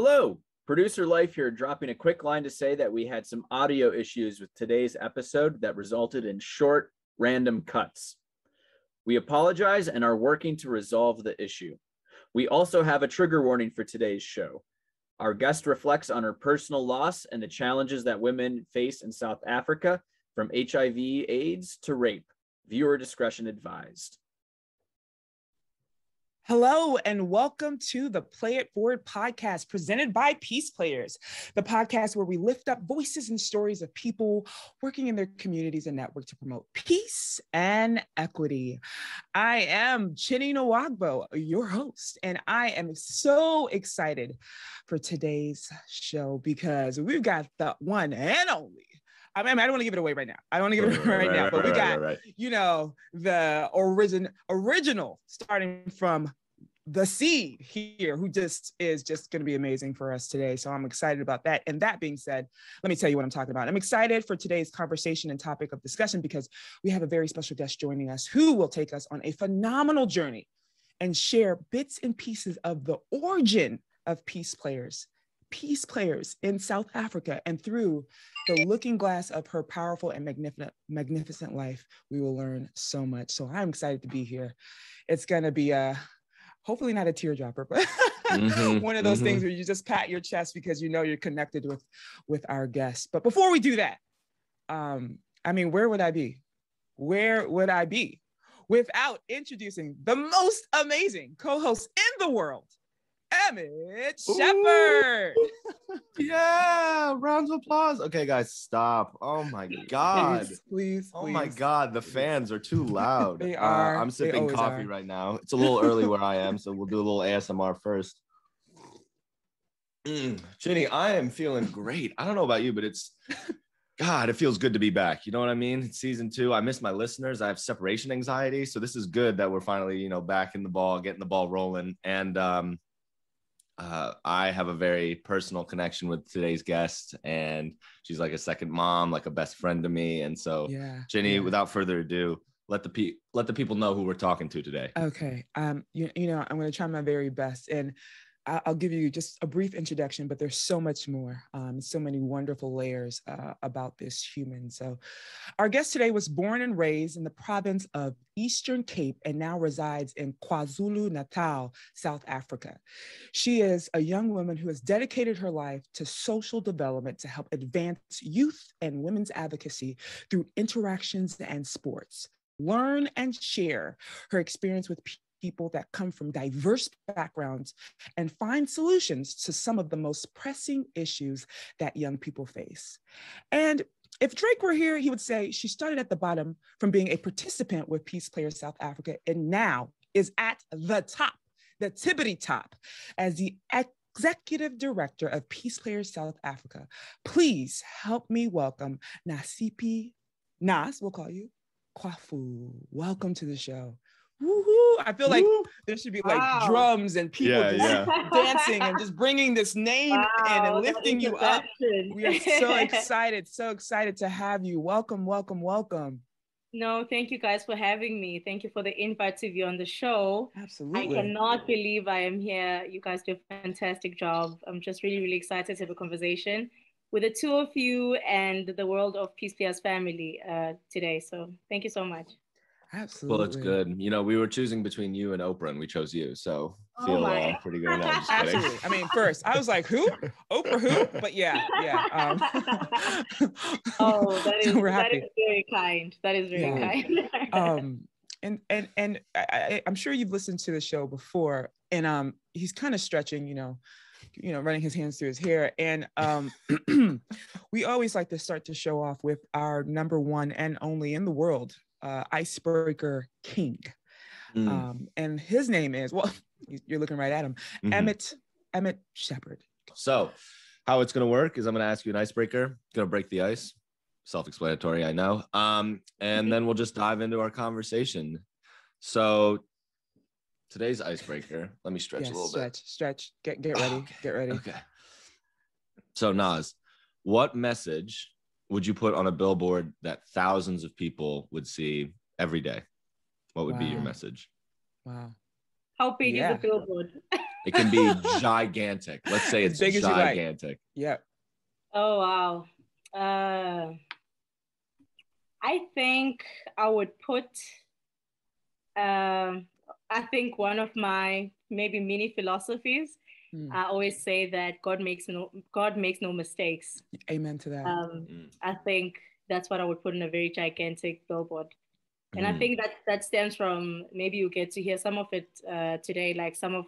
Hello, producer Leif here, dropping a quick line to say that we had some audio issues with today's episode that resulted in short, random cuts. We apologize and are working to resolve the issue. We also have a trigger warning for today's show. Our guest reflects on her personal loss and the challenges that women face in South Africa, from HIV, AIDS to rape. Viewer discretion advised. Hello, and welcome to the Play It Forward podcast presented by Peace Players, the podcast where we lift up voices and stories of people working in their communities and network to promote peace and equity. I am Chinny Nwagbo, your host, and I am so excited for today's show because we've got the one and only I mean, I don't want to give it away right now. I don't want to give it away right, right, now, but right, we got, right, you know, the origin original starting from the seed here who just is just going to be amazing for us today. So I'm excited about that. And that being said, let me tell you what I'm talking about. I'm excited for today's conversation and topic of discussion because we have a very special guest joining us who will take us on a phenomenal journey and share bits and pieces of the origin of peace players peace players in South Africa. And through the looking glass of her powerful and magnificent, magnificent life, we will learn so much. So I'm excited to be here. It's going to be a, hopefully not a teardropper, but mm-hmm, one of those mm-hmm. things where you just pat your chest because you know you're connected with, with our guests. But before we do that, um, I mean, where would I be? Where would I be without introducing the most amazing co-host in the world? Shepard. yeah, rounds of applause. Okay, guys, stop. Oh my god. Please, please. Oh please. my god, the fans are too loud. they are. Uh, I'm sipping coffee are. right now. It's a little early where I am, so we'll do a little ASMR first. Mm, Chinny, I am feeling great. I don't know about you, but it's God, it feels good to be back. You know what I mean? It's season two. I miss my listeners. I have separation anxiety. So this is good that we're finally, you know, back in the ball, getting the ball rolling. And um, uh, I have a very personal connection with today's guest, and she's like a second mom, like a best friend to me. And so, yeah, Chinny, yeah. without further ado, let the pe- let the people know who we're talking to today. Okay. Um, you, you know, I'm going to try my very best, and I'll give you just a brief introduction, but there's so much more, um, so many wonderful layers uh, about this human. So, our guest today was born and raised in the province of Eastern Cape and now resides in KwaZulu Natal, South Africa. She is a young woman who has dedicated her life to social development to help advance youth and women's advocacy through interactions and sports learn and share her experience with people that come from diverse backgrounds and find solutions to some of the most pressing issues that young people face. And if Drake were here, he would say she started at the bottom from being a participant with Peace Players South Africa and now is at the top, the tippity top, as the executive director of Peace Players South Africa. Please help me welcome Nasiphi Nas, we'll call you, Khafu. Welcome to the show. Woo-hoo. I feel like Woo. there should be like wow. drums and people yeah, just yeah. dancing and just bringing this name wow, in and lifting you up. We are so excited, so excited to have you. Welcome, welcome, welcome. No, thank you guys for having me. Thank you for the invite to be on the show. Absolutely. I cannot believe I am here. You guys do a fantastic job. I'm just really, really excited to have a conversation with the two of you and the world of Peace Players family uh, today. So thank you so much. Absolutely. Well, it's good. You know, we were choosing between you and Oprah, and we chose you. So oh feel oh uh, pretty good. No, Absolutely. I mean, first I was like, who? Oprah who? But yeah, yeah. Um, oh, that is, we're happy. that is very kind. That is very yeah. kind. um, and and and I, I'm sure you've listened to the show before, and um, he's kind of stretching, you know, you know, running his hands through his hair. And um, we always like to start to show off with our number one and only in the world uh, icebreaker king. Mm. Um, and his name is, well, you're looking right at him, mm-hmm. Emmett, Emmett Shepard. So how it's going to work is I'm going to ask you an icebreaker, going to break the ice. Self-explanatory, I know. Um, and then we'll just dive into our conversation. So today's icebreaker, let me stretch yes, a little stretch, bit. Stretch, get get ready, okay. get ready. Okay. So Nas, what message would you put on a billboard that thousands of people would see every day? What would wow. be your message? Wow. How big yeah. is the billboard? It can be gigantic. Let's say As it's big as like. gigantic. Yeah. Oh wow. Uh, I think I would put. Um, I think one of my maybe mini philosophies. Mm. I always say that God makes no God makes no mistakes. Amen to that. Um, Mm. I think that's what I would put in a very gigantic billboard. And I Mm. think that that stems from maybe you get to hear some of it uh, today, like some of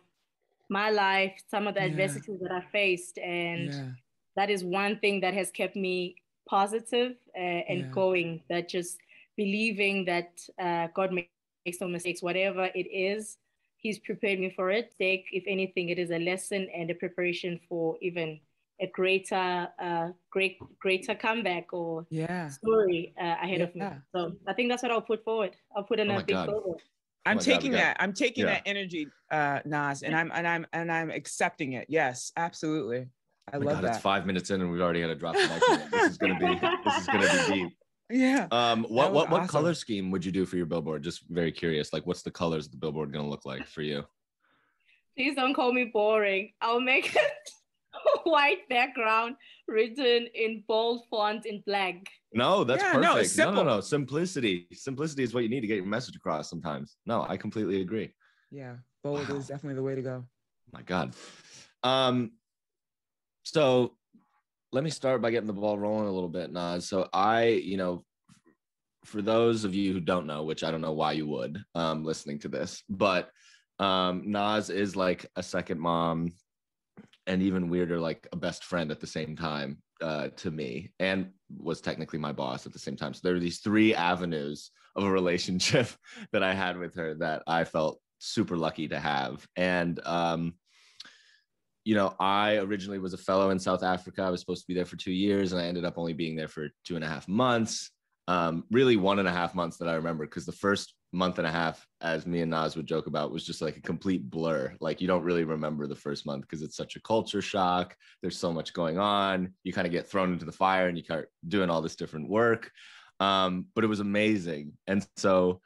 my life, some of the Yeah. adversities that I faced, and yeah. that is one thing that has kept me positive uh, and Yeah. going. That just believing that uh, God makes no mistakes, whatever it is, He's prepared me for it. Take, if anything, it is a lesson and a preparation for even a greater, uh, great, greater comeback or Yeah. story uh, ahead of me. So I think that's what I'll put forward. I'll put in Oh a big God. billboard. I'm my God, we taking got- that. I'm taking yeah. that energy, uh, Nas, and I'm and I'm and I'm accepting it. Yes, absolutely. I Oh love God, that. it's five minutes in and we've already had a drop the mic. This is gonna be this is gonna be deep. Yeah. Um, what what what awesome. color scheme would you do for your billboard? Just very curious. Like, what's the colors of the billboard gonna look like for you? Please don't call me boring. I'll make it white background written in bold font in black. No, that's Yeah, perfect. no, No, no, no, Simplicity. Simplicity is what you need to get your message across sometimes. No, I completely agree. Yeah. Bold Wow. is definitely the way to go. My God. Um, so let me start by getting the ball rolling a little bit, Nas. So I, you know, for those of you who don't know, which I don't know why you would, um, listening to this, but um, Nas is like a second mom, and even weirder, like a best friend at the same time uh, to me, and was technically my boss at the same time. So there are these three avenues of a relationship that I had with her that I felt super lucky to have, and um, you know, I originally was a fellow in South Africa. I was supposed to be there for two years, and I ended up only being there for two and a half months. Um, really, one and a half months that I remember, because the first month and a half, as me and Nas would joke about, was just like a complete blur. Like you don't really remember the first month because it's such a culture shock. There's so much going on. You kind of get thrown into the fire, and you start doing all this different work. Um, but it was amazing, and so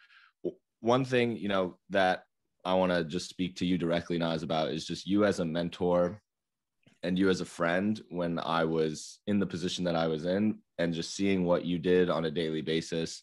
one thing you know that I want to just speak to you directly, now Nas, about is just you as a mentor and you as a friend when I was in the position that I was in, and just seeing what you did on a daily basis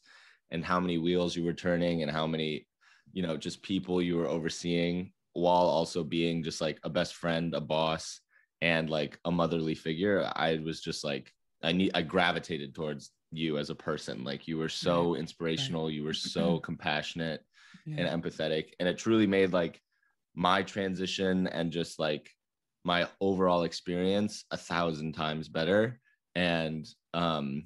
and how many wheels you were turning and how many, you know, just people you were overseeing while also being just like a best friend, a boss, and like a motherly figure. I was just like, I need, I gravitated towards you as a person. Like you were so inspirational, you were so mm-hmm. compassionate Yeah. and empathetic and it truly made like my transition and just like my overall experience a thousand times better and um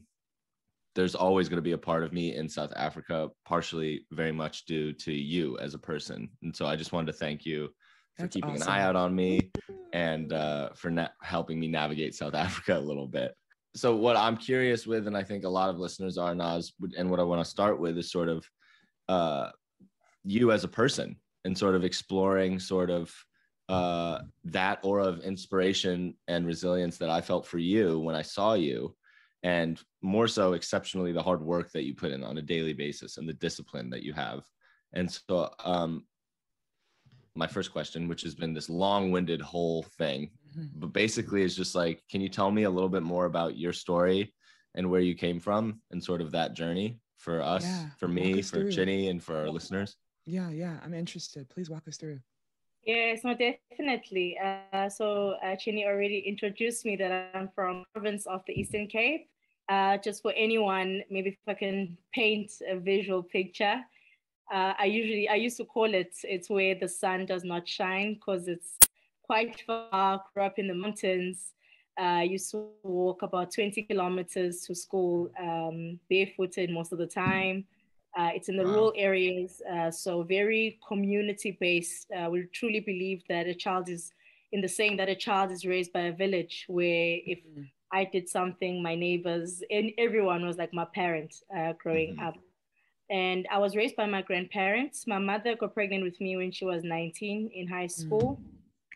there's always going to be a part of me in South Africa partially very much due to you as a person and so I just wanted to thank you for That's keeping awesome. an eye out on me and uh, for na- helping me navigate South Africa a little bit. So what I'm curious with, and I think a lot of listeners are Nas, and what I want to start with is sort of uh, you as a person and sort of exploring sort of uh, that aura of inspiration and resilience that I felt for you when I saw you, and more so exceptionally the hard work that you put in on a daily basis and the discipline that you have. And so, um, my first question, which has been this long-winded whole thing, Mhm. but basically is just like, can you tell me a little bit more about your story and where you came from and sort of that journey for us, Yeah, for me, for. Chinny, and for our listeners? Yeah, yeah. I'm interested. Please walk us through. Yes, no, definitely. Uh, so uh, Chinny already introduced me that I'm from province of the Eastern Cape. Uh, just for anyone, maybe if I can paint a visual picture. Uh, I usually, I used to call it, it's where the sun does not shine because it's quite far, grew up in the mountains. Uh, used to walk about 20 kilometers to school um, barefooted most of the time. Uh, it's in the Wow. rural areas, uh, so very community based. Uh, we truly believe that a child is, in the saying that a child is raised by a village, where if Mhm. I did something, my neighbors and everyone was like my parent uh, growing Mhm. up. And I was raised by my grandparents. My mother got pregnant with me when she was 19 in high school.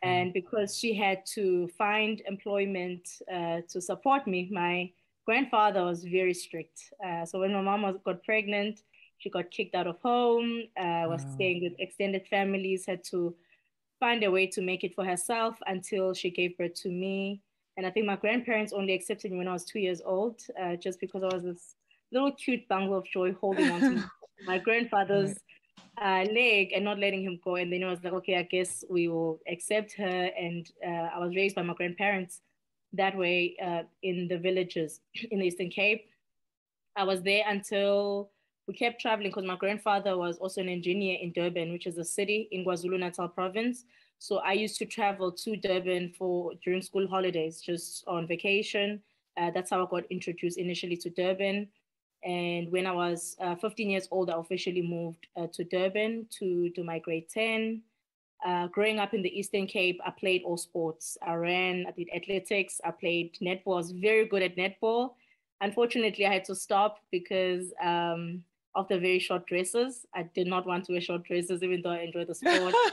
And because she had to find employment uh, to support me, my grandfather was very strict. Uh, so when my mom was, got pregnant, she got kicked out of home, uh, was Wow. staying with extended families, had to find a way to make it for herself until she gave birth to me. And I think my grandparents only accepted me when I was two years old, uh, just because I was this little cute bundle of joy holding on to my grandfather's uh, leg and not letting him go. And then I was like, okay, I guess we will accept her. And uh, I was raised by my grandparents that way uh, in the villages in the Eastern Cape. I was there until we kept traveling because my grandfather was also an engineer in Durban, which is a city in KwaZulu Natal province. So I used to travel to Durban for during school holidays, just on vacation. Uh, that's how I got introduced initially to Durban. And when I was uh, 15 years old, I officially moved uh, to Durban to do my grade 10. Uh, growing up in the Eastern Cape, I played all sports. I ran, I did athletics, I played netball. I was very good at netball. Unfortunately, I had to stop because um, of the very short dresses. I did not want to wear short dresses, even though I enjoyed the sport.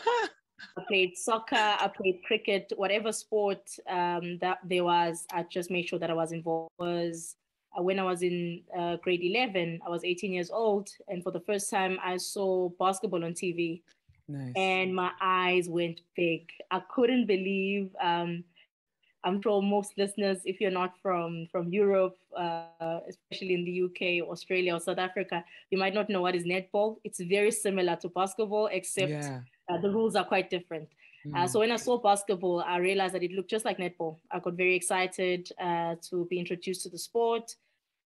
I played soccer, I played cricket, whatever sport um, that there was, I just made sure that I was involved. Was uh, when I was in uh, grade 11, I was 18 years old. And for the first time, I saw basketball on TV. Nice. And my eyes went big. I couldn't believe. Um, I'm sure most listeners, if you're not from from Europe, uh, especially in the UK, Australia, or South Africa, you might not know what is netball. It's very similar to basketball, except yeah. uh, the rules are quite different. Uh, mm. so when I saw basketball, I realized that it looked just like netball. I got very excited uh, to be introduced to the sport.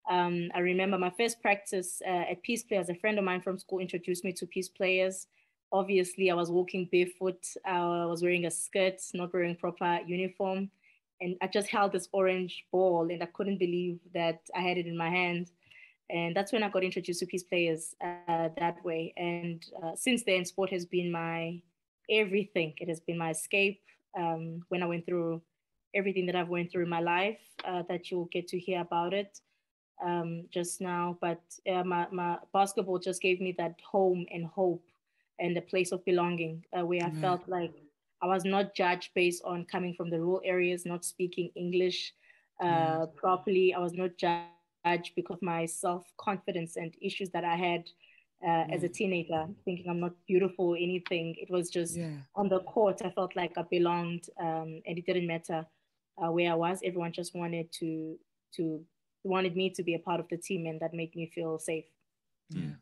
Um, I remember my first practice uh, at Peace Players. A friend of mine from school introduced me to Peace Players. Obviously, I was walking barefoot. I was wearing a skirt, not wearing proper uniform, and I just held this orange ball, and I couldn't believe that I had it in my hand. And that's when I got introduced to Peace Players uh, that way. And uh, since then, sport has been my everything. It has been my escape. Um, when I went through everything that I've went through in my life, uh, that you'll get to hear about it um, just now, but uh, my, my basketball just gave me that home and hope and a place of belonging uh, where I felt like I was not judged based on coming from the rural areas, not speaking English uh, properly. I was not judged because of my self confidence and issues that I had uh, as a teenager, thinking I'm not beautiful or anything. It was just yeah. on the court, I felt like I belonged, um, and it didn't matter uh, where I was. Everyone just wanted to to wanted me to be a part of the team and that made me feel safe yeah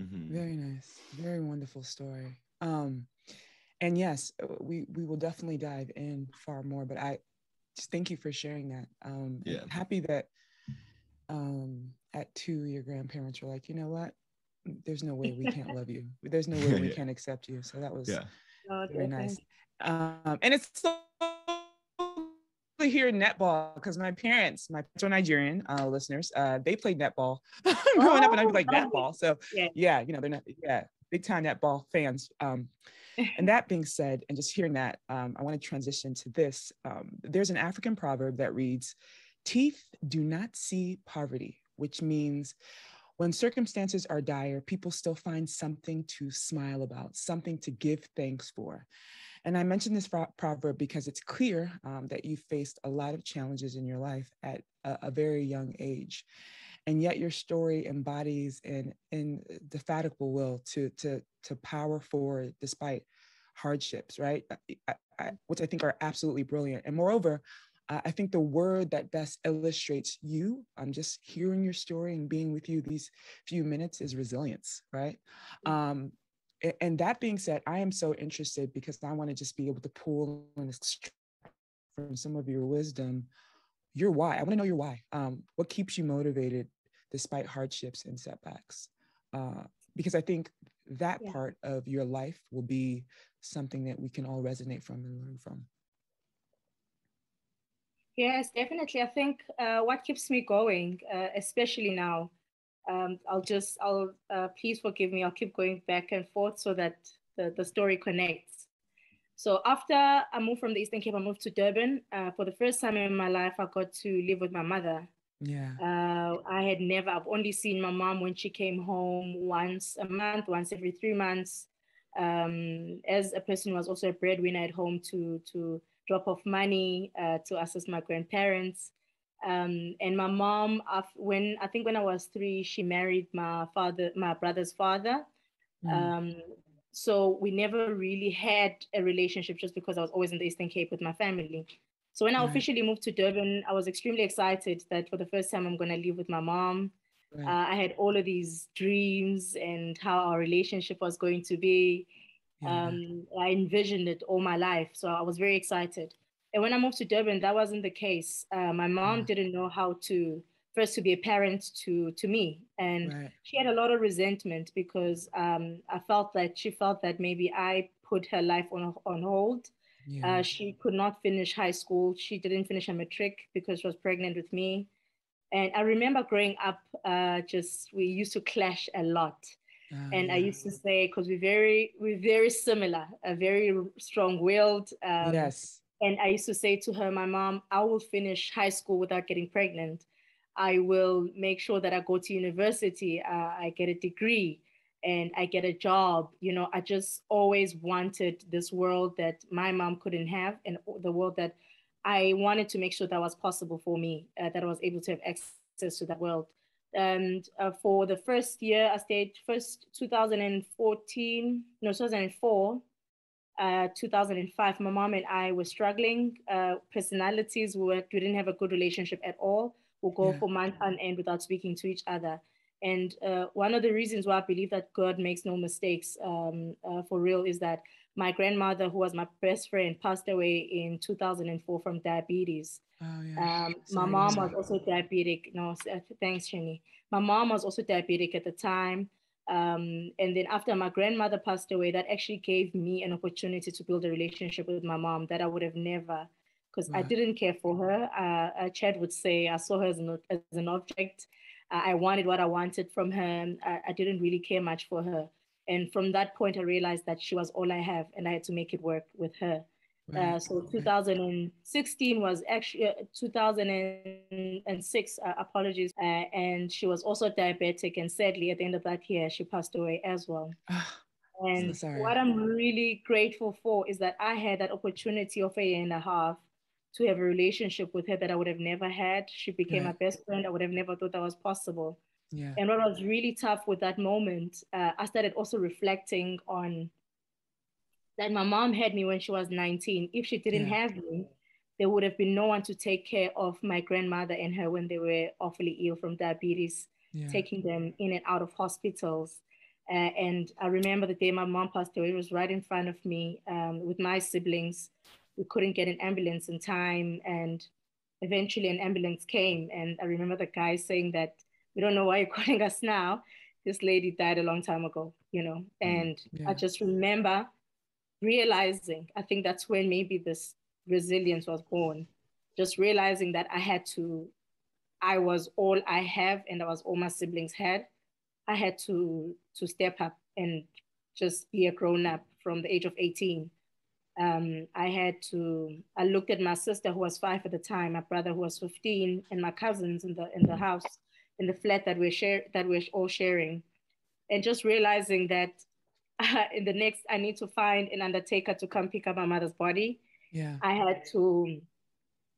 mm-hmm. very nice very wonderful story um and yes uh, we we will definitely dive in far more but i just thank you for sharing that um yeah happy that um at two your grandparents were like you know what there's no way we can't love you there's no way we yeah. can't accept you so that was yeah. Oh, very nice um and it's so hear netball because my parents, my parents are Nigerian uh, listeners. Uh, they played netball growing oh, up, and I'd be like netball. So yeah. yeah, you know, they're not yeah big time netball fans. Um, and that being said, and just hearing that, um, I want to transition to this. Um, there's an African proverb that reads, "Teeth do not see poverty," which means when circumstances are dire, people still find something to smile about, something to give thanks for. And I mention this proverb because it's clear um, that you faced a lot of challenges in your life at a, a very young age. And yet your story embodies an indefatigable will to, to, to power forward despite hardships, right? I, I, which I think are absolutely brilliant. And moreover, I think the word that best illustrates you, I'm just hearing your story and being with you these few minutes is resilience, right? Mm. Um, and that being said, I am so interested because I want to just be able to pull and extract from some of your wisdom your why. I want to know your why. Um, what keeps you motivated despite hardships and setbacks? Uh, because I think that yeah. part of your life will be something that we can all resonate from and learn from. Yes, definitely. I think uh, what keeps me going, uh, especially now, um, I'll just, I'll, uh, please forgive me. I'll keep going back and forth so that the, the story connects. So after I moved from the Eastern Cape, I moved to Durban. Uh, for the first time in my life, I got to live with my mother. Yeah. Uh, I had never, I've only seen my mom when she came home once a month, once every three months. Um, as a person who was also a breadwinner at home to, to drop off money uh, to assist my grandparents. Um, and my mom, when I think when I was three, she married my father, my brother's father. Mm. Um, so we never really had a relationship just because I was always in the Eastern Cape with my family. So when I officially moved to Durban, I was extremely excited that for the first time I'm going to live with my mom. Right. Uh, I had all of these dreams and how our relationship was going to be. Yeah. Um, I envisioned it all my life. So I was very excited. And when I moved to Durban, that wasn't the case. Uh, my mom yeah. didn't know how to first to be a parent to to me, and right. she had a lot of resentment because um, I felt that she felt that maybe I put her life on on hold. Yeah. Uh, she could not finish high school. She didn't finish her matric because she was pregnant with me. And I remember growing up, uh, just we used to clash a lot. Uh, and. I used to say, because we're very, we're very similar, a very strong-willed. Um, yes. And I used to say to her, my mom, I will finish high school without getting pregnant. I will make sure that I go to university, uh, I get a degree, and I get a job. You know, I just always wanted this world that my mom couldn't have, and the world that I wanted to make sure that was possible for me, uh, that I was able to have access to that world. And uh, for the first year, I stayed first 2014, no, 2004, uh, 2005. My mom and I were struggling. Uh, personalities were, we didn't have a good relationship at all. We'll go yeah. for months on end without speaking to each other. And uh, one of the reasons why I believe that God makes no mistakes um, uh, for real is that my grandmother, who was my best friend, passed away in 2004 from diabetes. Oh, yeah. um, my mom was also diabetic. No, uh, thanks, Chinny. My mom was also diabetic at the time. Um, and then after my grandmother passed away, that actually gave me an opportunity to build a relationship with my mom that I would have never, because right. I didn't care for her. Uh, uh, Chad would say I saw her as an, as an object. Uh, I wanted what I wanted from her. I, I didn't really care much for her. And from that point, I realized that she was all I have, and I had to make it work with her. Right. Uh, so 2016 was actually uh, 2006. Uh, apologies, uh, and she was also diabetic, and sadly, at the end of that year, she passed away as well. And so what I'm really grateful for is that I had that opportunity of a year and a half to have a relationship with her that I would have never had. She became my best friend. I would have never thought that was possible. Yeah. And what was really tough with that moment, uh, I started also reflecting on that my mom had me when she was 19. If she didn't yeah. have me, there would have been no one to take care of my grandmother and her when they were awfully ill from diabetes, yeah. taking them in and out of hospitals. Uh, and I remember the day my mom passed away, it was right in front of me um, with my siblings. We couldn't get an ambulance in time. And eventually an ambulance came. And I remember the guy saying that we don't know why you're calling us now. This lady died a long time ago, you know. Mm, and yeah. I just remember realizing, I think that's when maybe this resilience was born. Just realizing that I had to, I was all I have and I was all my siblings had. I had to to step up and just be a grown up from the age of 18. Um, I had to, I looked at my sister who was five at the time, my brother who was 15, and my cousins in the in the house in the flat that we're share that we're all sharing, and just realizing that uh, in the next I need to find an undertaker to come pick up my mother's body. Yeah, I had to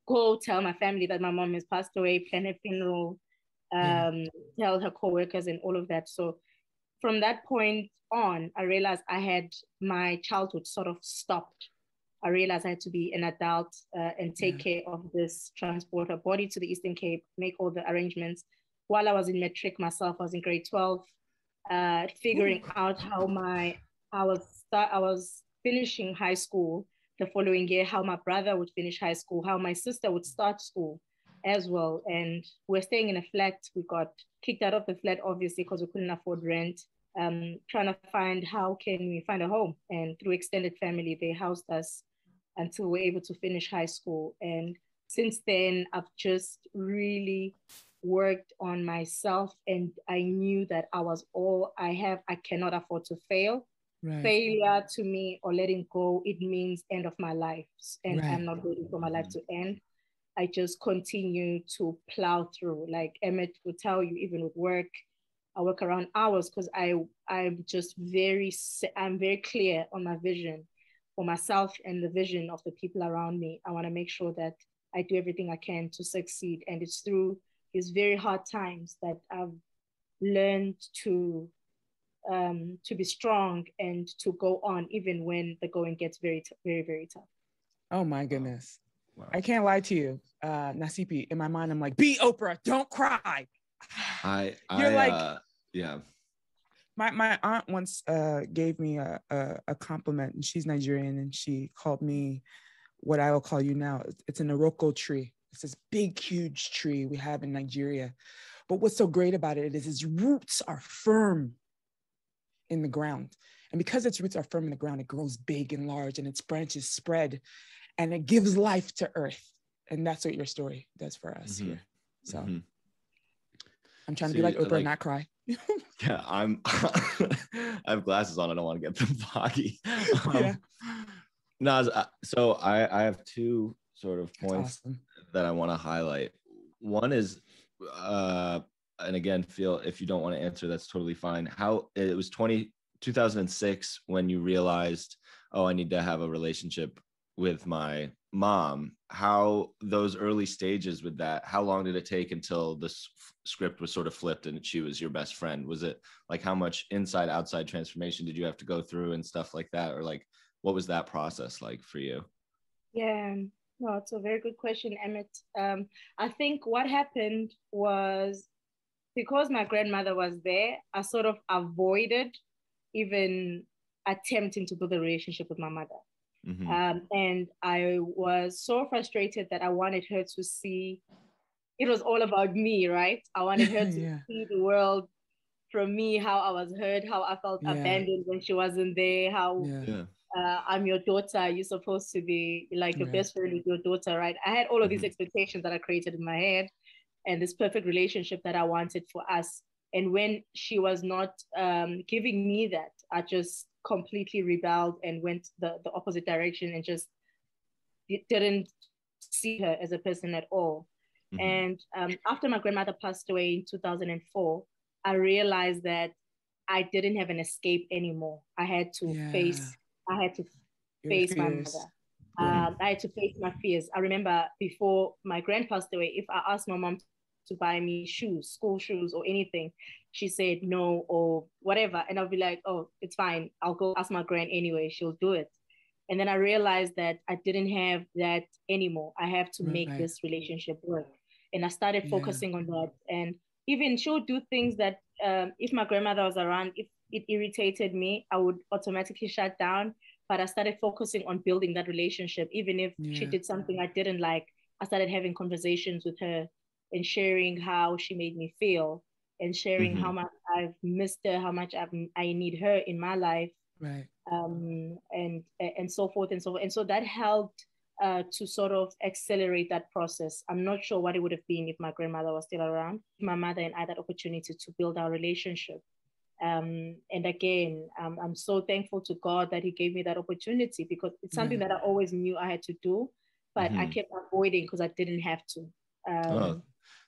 go tell my family that my mom has passed away, plan a funeral, um, yeah. tell her coworkers and all of that. So from that point on, I realized I had my childhood sort of stopped. I realized I had to be an adult uh, and take yeah. care of this, transporter body to the Eastern Cape, make all the arrangements, while I was in matric myself, I was in grade 12, uh, figuring Ooh. out how my, I was, start, I was finishing high school the following year, how my brother would finish high school, how my sister would start school as well. And we're staying in a flat. We got kicked out of the flat, obviously, because we couldn't afford rent. Um, trying to find how can we find a home. And through extended family, they housed us until we we're able to finish high school. And since then, I've just really worked on myself and I knew that I was all I have. I cannot afford to fail. Right. Failure to me or letting go, it means end of my life. And right. I'm not waiting for my life to end. I just continue to plow through. Like Emmett will tell you, even with work, I work around hours because I I'm just very I'm very clear on my vision for myself and the vision of the people around me. I want to make sure that I do everything I can to succeed, and it's through these very hard times that I've learned to um, to be strong and to go on even when the going gets very, very, very tough. Oh my goodness. Wow. I can't lie to you. Uh, Nasiphi, in my mind, I'm like, be Oprah, don't cry. I, You're like- uh, yeah. My, my aunt once uh, gave me a, a, a compliment, and she's Nigerian, and she called me what I will call you now. It's an Iroko tree. It's this big, huge tree we have in Nigeria. But what's so great about it is its roots are firm in the ground. And because its roots are firm in the ground, it grows big and large and its branches spread and it gives life to earth. And that's what your story does for us Mhm. here. So Mhm. I'm trying to be like Oprah like- and not cry. Yeah, I'm. I have glasses on. I don't want to get them foggy. Um, Yeah. Uh, so I I have two sort of points awesome. that I want to highlight. One is, uh, and again, feel if you don't want to answer, that's totally fine. How it was 20, 2006 when you realized, oh, I need to have a relationship with my mom. How those early stages with that, how long did it take until this f- script was sort of flipped and she was your best friend? Was it like how much inside outside transformation did you have to go through and stuff like that? Or like, what was that process like for you? Yeah, no, it's a very good question, Emmett. Um, I think what happened was because my grandmother was there, I sort of avoided even attempting to build a relationship with my mother. Mhm. Um, and I was so frustrated that I wanted her to see it was all about me, right? I wanted her to Yeah. see the world from me, how I was hurt, how I felt Yeah. abandoned when she wasn't there, how Yeah. uh, I'm your daughter. You're supposed to be like your best friend with your daughter, right? I had all of these Mhm. expectations that I created in my head and this perfect relationship that I wanted for us. And when she was not um, giving me that, I just completely rebelled and went the, the opposite direction and just didn't see her as a person at all. Mhm. And um, after my grandmother passed away in 2004, I realized that I didn't have an escape anymore. I had to Yeah. face, I had to Your face my fears. mother. Yeah. Um, I had to face my fears. I remember before my grand passed away, if I asked my mom to buy me shoes, school shoes, or anything, she said no or whatever. And I'll be like, oh, it's fine. I'll go ask my grand anyway. She'll do it. And then I realized that I didn't have that anymore. I have to make this relationship work. And I started Yeah. focusing on that. And even she'll do things that um, if my grandmother was around, if it irritated me, I would automatically shut down. But I started focusing on building that relationship. Even if she did something I didn't like, I started having conversations with her and sharing how she made me feel and sharing Mhm. how much I've missed her, how much I've, I need her in my life Right. um, and and so forth and so forth. And so that helped uh, to sort of accelerate that process. I'm not sure what it would have been if my grandmother was still around. My mother and I had that opportunity to build our relationship. Um, and again, um, I'm so thankful to God that He gave me that opportunity because it's something Yeah. that I always knew I had to do, but I Mhm. kept avoiding because I didn't have to. Um, Oh,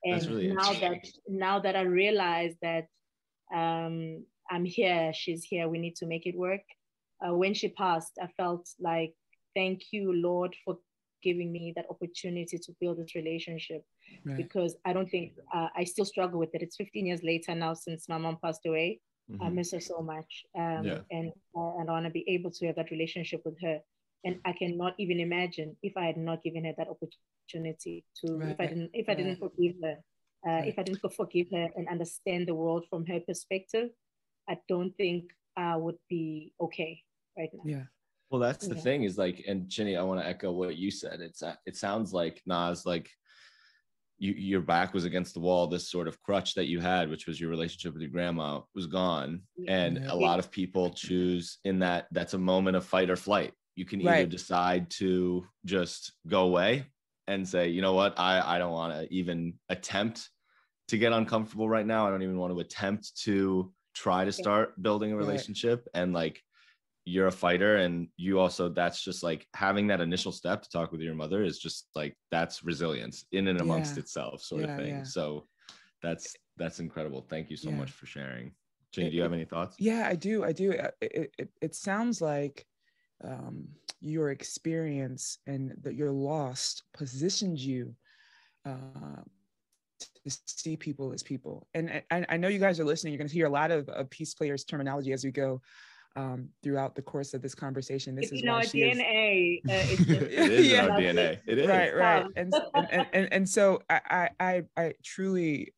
and really now that now that I realize that um, I'm here, she's here, we need to make it work. Uh, when she passed, I felt like, thank you, Lord, for giving me that opportunity to build this relationship Right. because I don't think uh, I still struggle with it. It's 15 years later now since my mom passed away. I Mhm. miss her so much, um, Yeah. and uh, and I want to be able to have that relationship with her. And I cannot even imagine if I had not given her that opportunity to, if I didn't, if I didn't forgive her, uh, Right. if I didn't forgive her and understand the world from her perspective, I don't think I would be okay right now. Yeah. Well, that's the Yeah. thing is like, and Chinny, I want to echo what you said. It's uh, it sounds like Nas, like you your back was against the wall. This sort of crutch that you had, which was your relationship with your grandma, was gone. And Yeah. a lot of people choose in that that's a moment of fight or flight. You can either decide to just go away and say, you know what, I I don't want to even attempt to get uncomfortable right now. I don't even want to attempt to try to start building a relationship and like you're a fighter and you also that's just like having that initial step to talk with your mother is just like that's resilience in and amongst Yeah. itself sort Yeah, of thing yeah. so that's that's incredible thank you so much for sharing It- do you have any thoughts Yeah, I do. I do. It, it, it sounds like um, your experience and that your loss positioned you uh, to see people as people. And I, I know you guys are listening. You're going to hear a lot of, of peace players terminology as we go um, throughout the course of this conversation. This it's is in our DNA. Uh, it is Yeah. in our DNA. It is. right right Um, and, and and and so I I I, I truly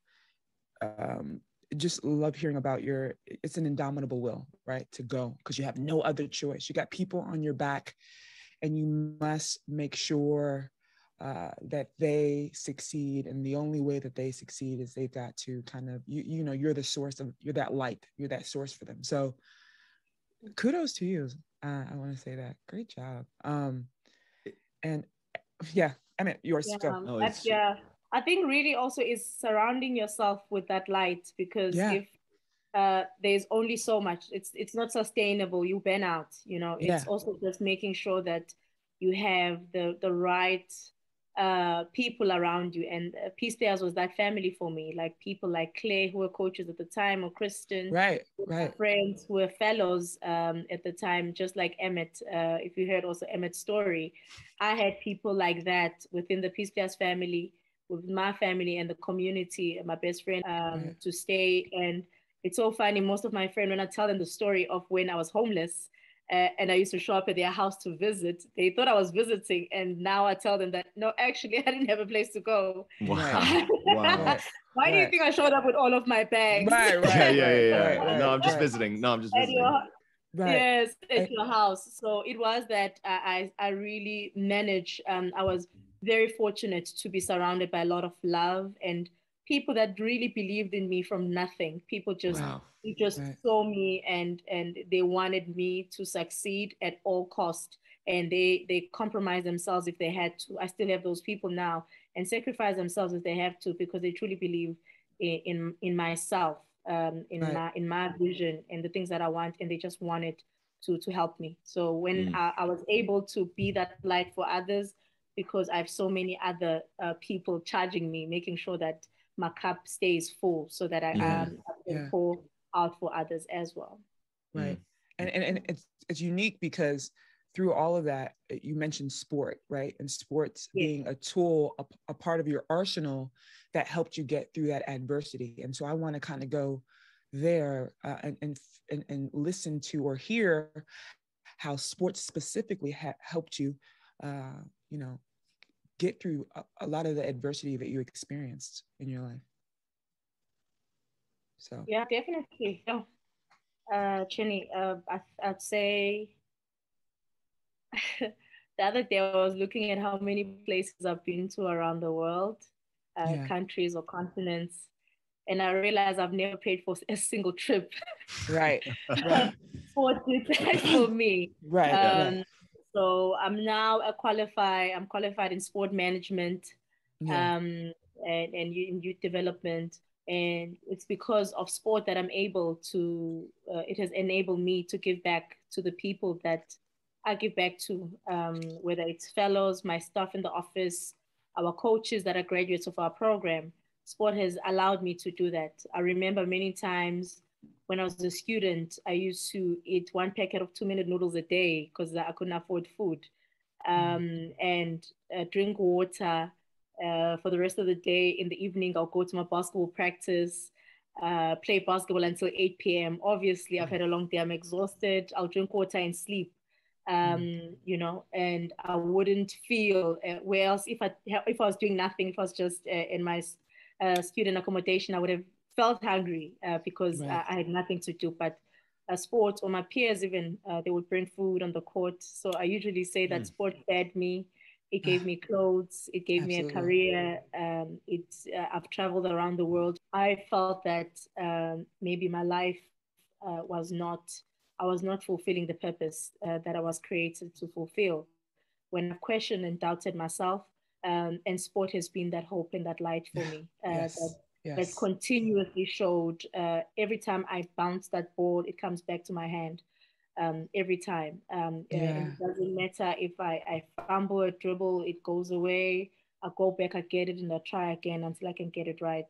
um just love hearing about your it's an indomitable will right to go because you have no other choice. You got people on your back and you must make sure uh, that they succeed. And the only way that they succeed is they've got to kind of you you know you're the source of you're that light you're that source for them. So kudos to you. Uh, i want to say that. Great job. Um and yeah i mean yours. Yeah, go. um, No, it's- yeah. I think really also is surrounding yourself with that light because Yeah. if uh, there's only so much, it's it's not sustainable. You burn out. You know, it's also just making sure that you have the the right uh, people around you. And uh, Peace Players was that family for me. Like people like Claire, who were coaches at the time, or Kristen, right right friends who were fellows um, at the time, just like Emmett. Uh, if you heard also Emmett's story, I had people like that within the Peace Players family, with my family and the community, and my best friend um, Right. to stay. And it's so funny. Most of my friends, when I tell them the story of when I was homeless. Uh, and I used to show up at their house to visit. They thought I was visiting, and now I tell them that no, actually, I didn't have a place to go. Wow. Right. wow. right Why do you think I showed up with all of my bags? right right Yeah, yeah, yeah, yeah. right, right, no, I'm just visiting. No, I'm just visiting. your, right Yes, I- at your house. So it was that I, I I really managed. Um, I was very fortunate to be surrounded by a lot of love and people that really believed in me from nothing. People just Wow. just Right. saw me and and they wanted me to succeed at all cost. And they they compromised themselves if they had to. I still have those people now and sacrifice themselves if they have to because they truly believe in in, in myself, um, in Right. my in my vision and the things that I want, and they just wanted to to help me. So when Mm. I, I was able to be that light for others, because I have so many other uh, people charging me, making sure that my cup stays full, so that I, Yeah. um, I Yeah. pour out for others as well. right Mm. and, and and it's it's unique because through all of that uh, you mentioned sport right and sports Yeah. being a tool a, a part of your arsenal that helped you get through that adversity and so i want to kind of go there uh, and, and and and listen to or hear how sports specifically ha- helped you uh you know get through a, a lot of the adversity that you experienced in your life so Yeah, definitely. No. Uh, Chinny, uh, I, I'd say the other day I was looking at how many places I've been to around the world, uh, Yeah. countries or continents, and I realized I've never paid for a single trip. right right did for me. right, right. So I'm now a qualified. I'm qualified in sport management yeah. um, and, and youth, in youth development. And it's because of sport that I'm able to, uh, it has enabled me to give back to the people that I give back to, um, whether it's fellows, my staff in the office, our coaches that are graduates of our program. Sport has allowed me to do that. I remember many times when I was a student, I used to eat one packet of two minute noodles a day because I couldn't afford food um, and uh, drink water uh, for the rest of the day. In the evening, I'll go to my basketball practice, uh, play basketball until 8 p.m. Obviously, I've had a long day, I'm exhausted. I'll drink water and sleep. Um, you know, and I wouldn't feel uh, where else if I if I was doing nothing, if I was just uh, in my uh, student accommodation, I would have felt hungry uh, because Right. I, I had nothing to do. But uh, sports or my peers even uh, they would bring food on the court. So I usually say that Mm. sport fed me. It gave me clothes. It gave me a career. Um, it's uh, I've traveled around the world. I felt that um, maybe my life uh, was not. I was not fulfilling the purpose uh, that I was created to fulfill. When I questioned and doubted myself, um, and sport has been that hope and that light for me. Uh, yes that yes that continuously showed uh, every time I bounce that ball, it comes back to my hand um, every time. Um, uh, Yeah. It doesn't matter if I, I fumble a dribble, it goes away. I go back, I get it, and I try again until I can get it right.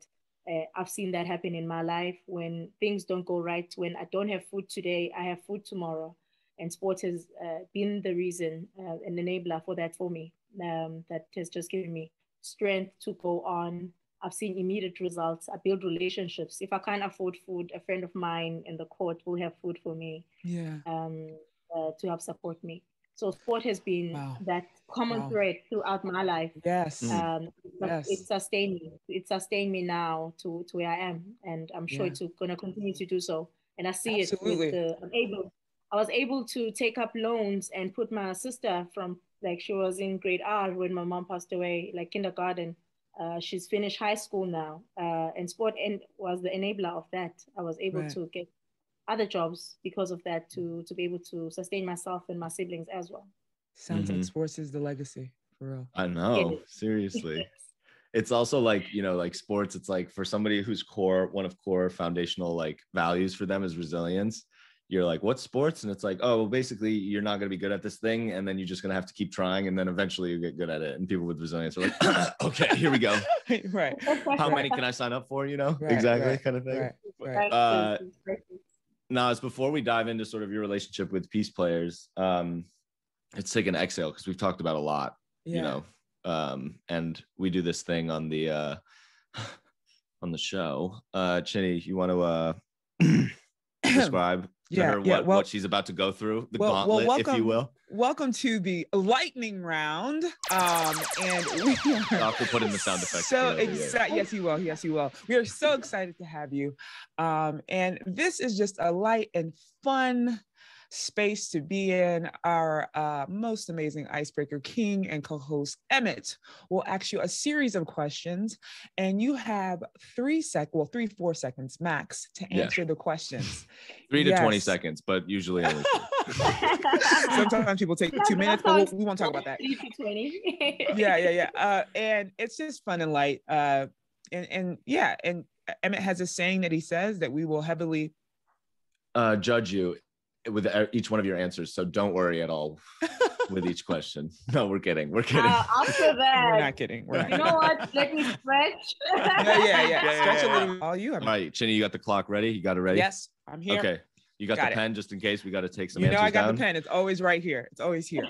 Uh, I've seen that happen in my life when things don't go right. When I don't have food today, I have food tomorrow. And sport has uh, been the reason, uh, an enabler for that for me. Um, that has just given me strength to go on I've seen immediate results. I build relationships. If I can't afford food, a friend of mine in the court will have food for me Yeah. um, uh, to help support me. So sport has been Wow. that common Wow. thread throughout my life. Yes. Um, but Yes. it sustained me. It sustained me now to, to where I am, and I'm sure Yeah. it's going to continue to do so. And I see Absolutely. it. With the, I'm able. I was able to take up loans and put my sister from like she was in grade R when my mom passed away, like kindergarten. Uh, she's finished high school now, uh, and sport en- was the enabler of that. I was able Right. to get other jobs because of that to to be able to sustain myself and my siblings as well. Sounds like Mhm. sports is the legacy for real. I know, seriously. It's also like, you know, like sports, it's like for somebody whose core, one of core foundational like values for them is resilience. You're like, what sports? And it's like, oh, well, basically, you're not going to be good at this thing. And then you're just going to have to keep trying. And then eventually you get good at it. And people with resilience are like, okay, here we go. right. How many can I sign up for? You know, Right, exactly, right, kind of thing. Right. Right. Right. Uh, Now, as before we dive into sort of your relationship with peace players, um, let's take an exhale because we've talked about a lot. Yeah. you know um and we do this thing on the uh on the show uh chinny you want to uh describe to Yeah, her yeah, what, well- what she's about to go through the Well- well, gauntlet if you welcome. will Welcome to the lightning round. Um, and we will put in the sound effects So for it, yeah. excited. Yes, he will. Yes, he will. We are so excited to have you. Um, and this is just a light and fun space to be in. Our uh, most amazing icebreaker king and co-host Emmett will ask you a series of questions, and you have three sec, well, three four seconds max to Yeah. answer the questions. three to 20 seconds but usually only. Sometimes people take two minutes, but we'll, we won't talk about that. Three to 20. yeah, yeah, yeah. Uh, and it's just fun and light. Uh, and and yeah, and Emmett has a saying that he says that we will heavily. uh judge you with e- each one of your answers so don't worry at all with each question no we're kidding we're kidding Uh, after We're not kidding. We're not you kidding. know what? Let me stretch. Yeah, yeah, yeah. Yeah, yeah, Stretch yeah, a little. All you. all Emmett. right chinny you got the clock ready you got it ready Yes, I'm here. okay you got, Got the it. pen just in case we got to take some You know answers I got down the pen. It's always right here. It's always here.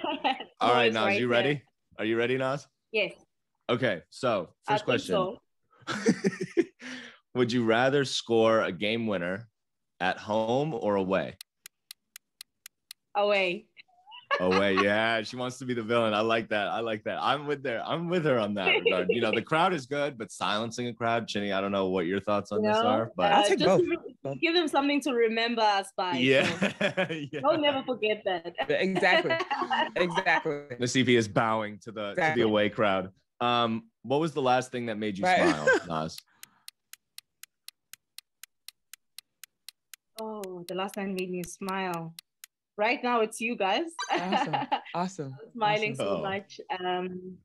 all right Always Nas, you there. ready are you ready Nas? Yes. Okay, so I first think question. so. Would you rather score a game winner at home or away? Away. Away, yeah. She wants to be the villain. I like that. I like that. I'm with there. I'm with her on that regard. You know, the crowd is good, but silencing a crowd, Chinny, I don't know what your thoughts on You this are, but I'll just both. re- Give them something to remember us by. so yeah. yeah. They'll never forget that. Exactly. Exactly. Nasiphi is bowing to the to the away crowd. Um, what was the last thing that made you Right. smile, Nas? oh, the last time made me smile. Right now, it's you guys. Awesome. Awesome. smiling Awesome. so Oh. much. Um,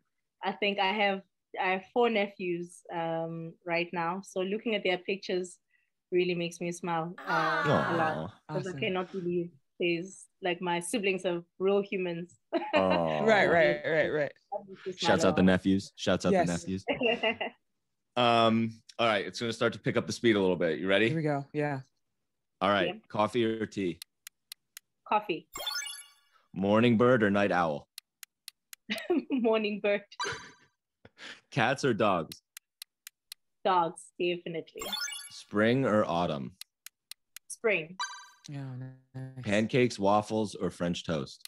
I think I have I have four nephews um, right now, so looking at their pictures really makes me smile uh, a lot because Awesome. I cannot believe there's like my siblings are real humans. Aw. Right, right, right, right. That makes me Shouts out the nephews. Shouts out Yes. the nephews. nephews. Um, all right, it's gonna start to pick up the speed a little bit. You ready? Here we go. Yeah. All right, Yeah. coffee or tea? Coffee, Morning bird or night owl? morning bird, Cats or dogs? dogs, definitely. Spring or autumn? Spring. Yeah. Nice. Pancakes, waffles, or French toast?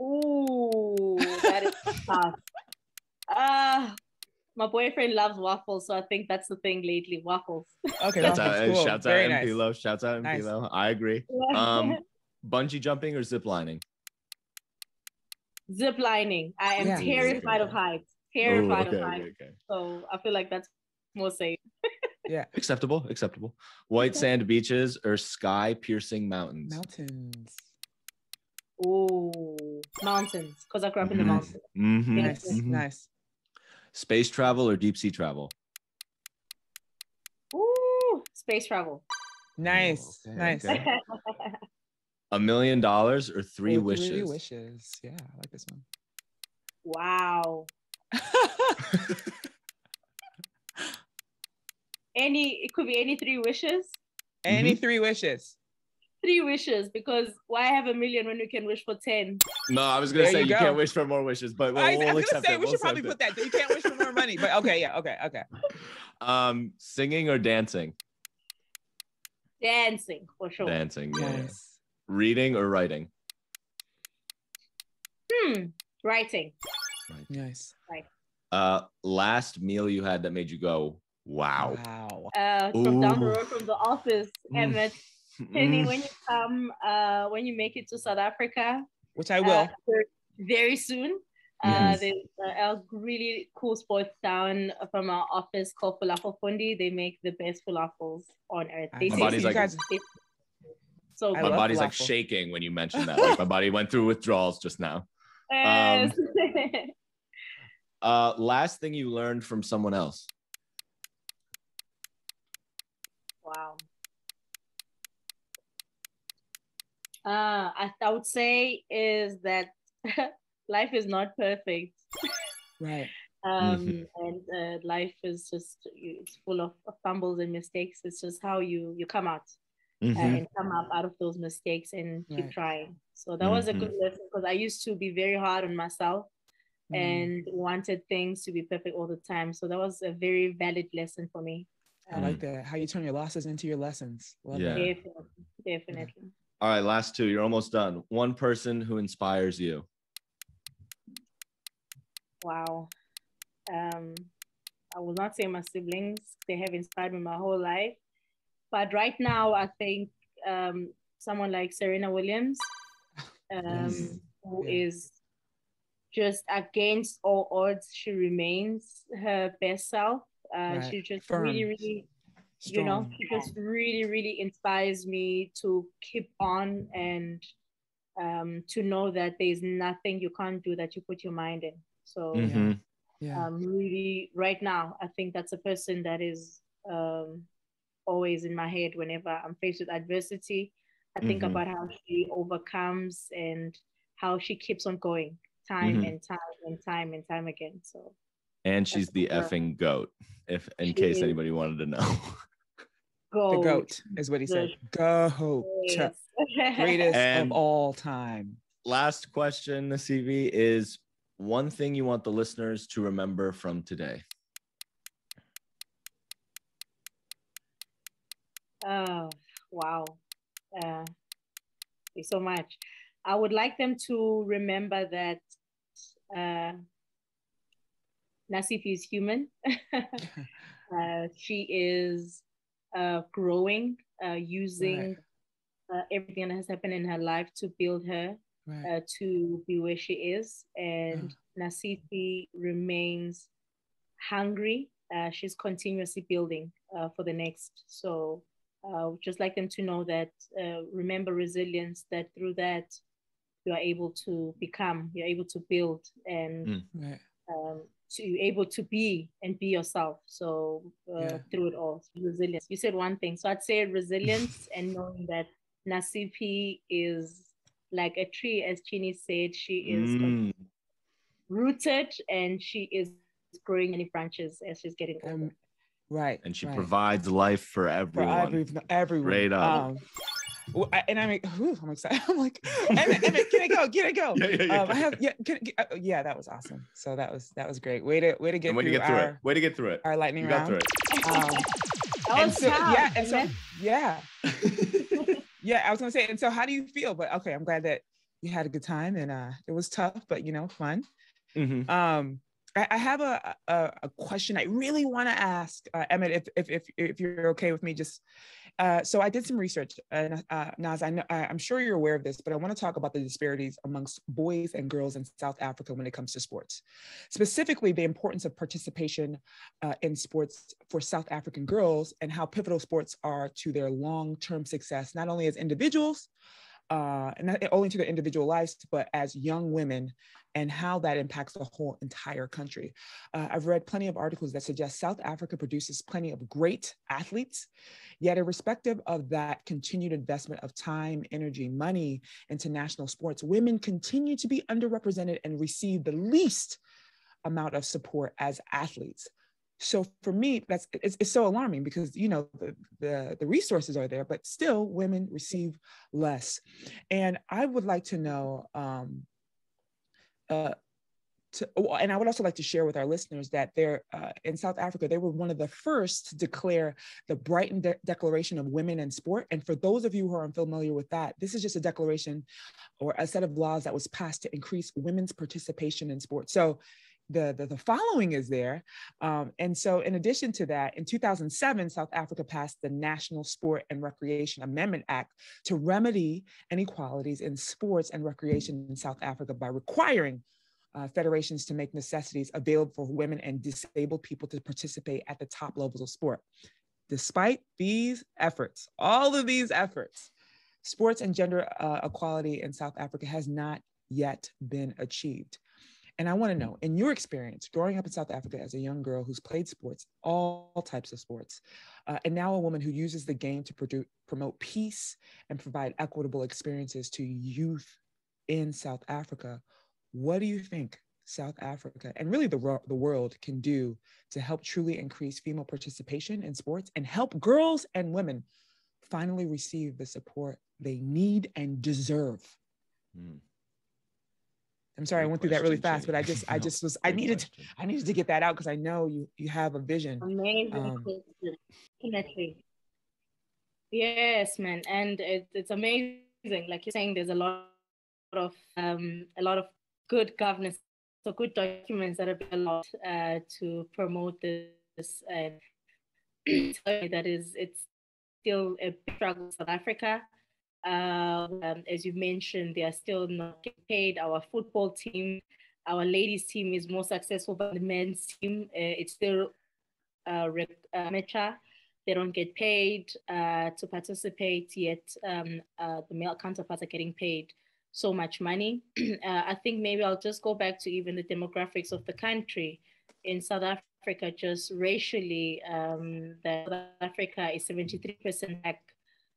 Ooh, that is tough. Ah, my boyfriend loves waffles, so I think that's the thing lately. Waffles. Okay. Shouts that's out, cool. shouts Very out nice. MP Low. Shouts out MP Nice. Low. I agree. Um, bungee jumping or zip lining? Zip lining. I am Yeah. terrified of heights. Terrified Ooh, okay, of heights. okay, okay. So I feel like that's more safe. Yeah. Acceptable, acceptable. White sand beaches or sky piercing mountains? Mountains. Ooh, mountains. Because I grew up in the Mhm. mountains. Mhm, Nice. mhm. Nice. Space travel or deep sea travel? Ooh, space travel. Nice. okay, nice. okay. A million dollars or three Ooh, wishes? Three wishes. Yeah, I like this one. wow. Any, it could be any three wishes. Any three wishes. three wishes because why have a million when you can wish for 10? No, I was gonna There say you you, can't wish for more wishes, but we'll, I, I we'll was gonna say it. we We'll should probably accept put that. You can't wish for more money, but okay, yeah, okay, okay. Um, singing or dancing? Dancing for sure. Dancing. Yeah. Nice. Reading or writing? Hmm. Writing. Nice. Uh, last meal you had that made you go, wow. Wow. Uh, from down the road from the office, Mm. Emmett. Penny, Mm. when you come, uh, when you make it to South Africa, Which I uh, will. very- very soon. Uh, Yes. there's uh, a really cool sports town from our office called Falafel Fundi. They make the best falafels on earth. They My body's taste you like- guys, so I My love body's like shaking when you mentioned that. Like my body went through withdrawals just now. Yes. Uh, last thing you learned from someone else? wow. Uh, I, I would say is that life is not perfect. right. um, Mhm. and uh, life is just it's full of, of fumbles and mistakes. It's just how you you come out Mhm. and come up out of those mistakes and keep trying. So that was a good lesson because I used to be very hard on myself Mm. and wanted things to be perfect all the time. So that was a very valid lesson for me. I like that. How you turn your losses into your lessons. Love Yeah. that. Definitely, definitely. All right, last two. You're almost done. One person who inspires you. Wow. Um, I will not say my siblings. They have inspired me my whole life. But right now, I think um, someone like Serena Williams, um, Yes. who Yeah. is just against all odds, she remains her best self. Uh, Right. She just Firm. really, really you know she just really really inspires me to keep on and um, to know that there's nothing you can't do that you put your mind in so Mhm. Yeah. um, really right now i think that's a person that is um, always in my head whenever i'm faced with adversity i think Mhm. about how she overcomes and how she keeps on going time Mhm. and time and time and time again so And she's the That's her. effing goat. If in She case anybody wanted to know. go the goat is what he said. Goat. Yes. Greatest And- of all time. last question, the CV, is one thing you want the listeners to remember from today. Oh, wow. Uh, thank you so much. I would like them to remember that uh, Nasiphi is human. uh, she is uh, growing, uh, using uh, everything that has happened in her life to build her Right. uh, to be where she is. And Nasiphi remains hungry. Uh, she's continuously building uh, for the next. So uh, just like them to know that, uh, remember resilience, that through that, you are able to become, you're able to build and Mm. right. um, to able to be and be yourself. So uh, Yeah. through it all, resilience. You said one thing, so I'd say resilience and knowing that Nasiphi is like a tree, as Chinny said, she is Mm. rooted and she is growing many branches as she's getting older. Um, right. And she right. provides life for for everyone. every, everyone. Straight up. Um, and I'm like, whew, I'm excited. I'm like, Emmett, Emmett, can I go? Can I go? Yeah, yeah, yeah. Um, I have, yeah, can, uh, yeah, that was awesome. So that was that was great. Way to way to get and way to through get through our, it. Way to get through it. our lightning You got round. through it. Um, That and so proud, yeah, and so yeah, yeah. I was gonna say, and so how do you feel? But okay, I'm glad that you had a good time, and uh, it was tough, but you know, fun. Mhm. Um, I, have a, a a question I really want to ask uh, Emmett, if, if if if you're okay with me, just. Uh, so I did some research, and uh, Nas, I know I'm sure you're aware of this, but I want to talk about the disparities amongst boys and girls in South Africa when it comes to sports, specifically the importance of participation uh, in sports for South African girls and how pivotal sports are to their long-term success, not only as individuals, uh, and not only to their individual lives, but as young women and how that impacts the whole entire country. Uh, I've read plenty of articles that suggest South Africa produces plenty of great athletes, yet irrespective of that continued investment of time, energy, money into national sports, women continue to be underrepresented and receive the least amount of support as athletes. so for me that's it's, it's so alarming because you know the, the, the resources are there but still women receive less and i would like to know um uh to, and I would also like to share with our listeners that they're uh, in South Africa, they were one of the first to declare the Brighton De- Declaration of Women in Sport. And for those of you who are unfamiliar with that, this is just a declaration or a set of laws that was passed to increase women's participation in sport. So the, the, the following is there. Um, and so, in addition to that, in 2007, South Africa passed the National Sport and Recreation Amendment Act to remedy inequalities in sports and recreation in South Africa by requiring uh, federations to make necessities available for women and disabled people to participate at the top levels of sport. Despite these efforts, all of these efforts, sports and gender uh, equality in South Africa has not yet been achieved. And I want to know, in your experience, growing up in South Africa as a young girl who's played sports, all types of sports, uh, and now a woman who uses the game to produ- promote peace and provide equitable experiences to youth in South Africa, what do you think South Africa and really the, the world can do to help truly increase female participation in sports and help girls and women finally receive the support they need and deserve? Hmm. I'm sorry, Great I went through that really fast, but I just, I just was, I needed, question. I needed to get that out because I know you, you have a vision. Amazing, um, definitely. Yes, man, and it, it's amazing. Like you're saying, there's a lot of, um, a lot of good governance, so good documents that have been allowed uh, to promote this. And that is, it's still a big struggle in South Africa. Uh, um, as you mentioned, they are still not paid. Our football team, our ladies team is more successful than the men's team. Uh, it's still uh, amateur. They don't get paid uh, to participate yet. Um, uh, the male counterparts are getting paid so much money. uh, I think maybe I'll just go back to even the demographics of the country. In South Africa, just racially, um, South Africa is 73% black, uh,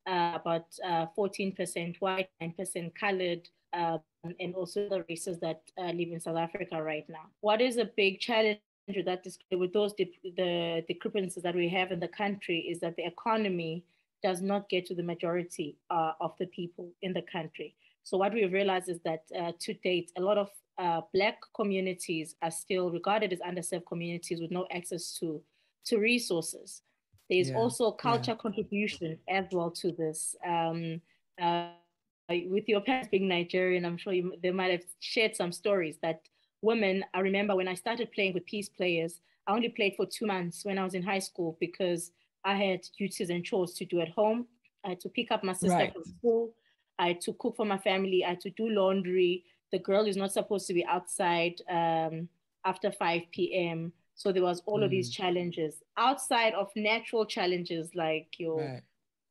about uh, 14% white, 9% colored, um, and also the races that uh, live in South Africa right now. What is a big challenge with that with those the discrepancies that we have in the country is that the economy does not get to the majority uh, of the people in the country. So what we've realized is that uh, to date, a lot of uh, Black communities are still regarded as underserved communities with no access to, to resources. There's yeah. also culture yeah. contribution as well to this. Um, uh, with your parents being Nigerian, I'm sure you, they might have shared some stories that women, I remember when I started playing with Peace Players, I only played for two months when I was in high school because I had duties and chores to do at home. I had to pick up my sister right. from school. I had to cook for my family. I had to do laundry. The girl is not supposed to be outside um, after 5 p.m. So there was all mm. of these mm. challenges outside of natural challenges like your right.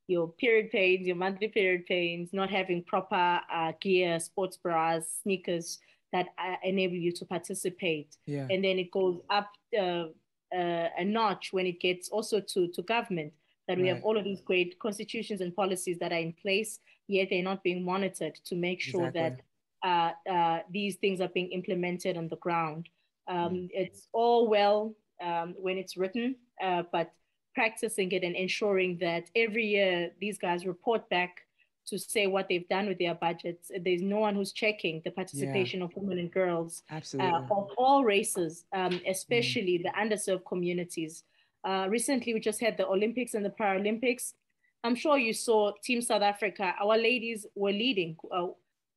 your period pains, your monthly period pains, not having proper uh, gear, sports bras, sneakers that uh, enable you to participate. Yeah. And then it goes up uh, uh a notch when it gets also to to government that we right. have all of these great constitutions and policies that are in place yet they're not being monitored to make sure exactly. that uh, uh, these things are being implemented on the ground. Um. It's all well um, when it's written, uh, but practicing it and ensuring that every year these guys report back to say what they've done with their budgets. There's no one who's checking the participation yeah. of women and girls uh, of all races, um, especially mm. the underserved communities. Uh, recently, we just had the Olympics and the Paralympics. I'm sure you saw Team South Africa. Our ladies were leading uh,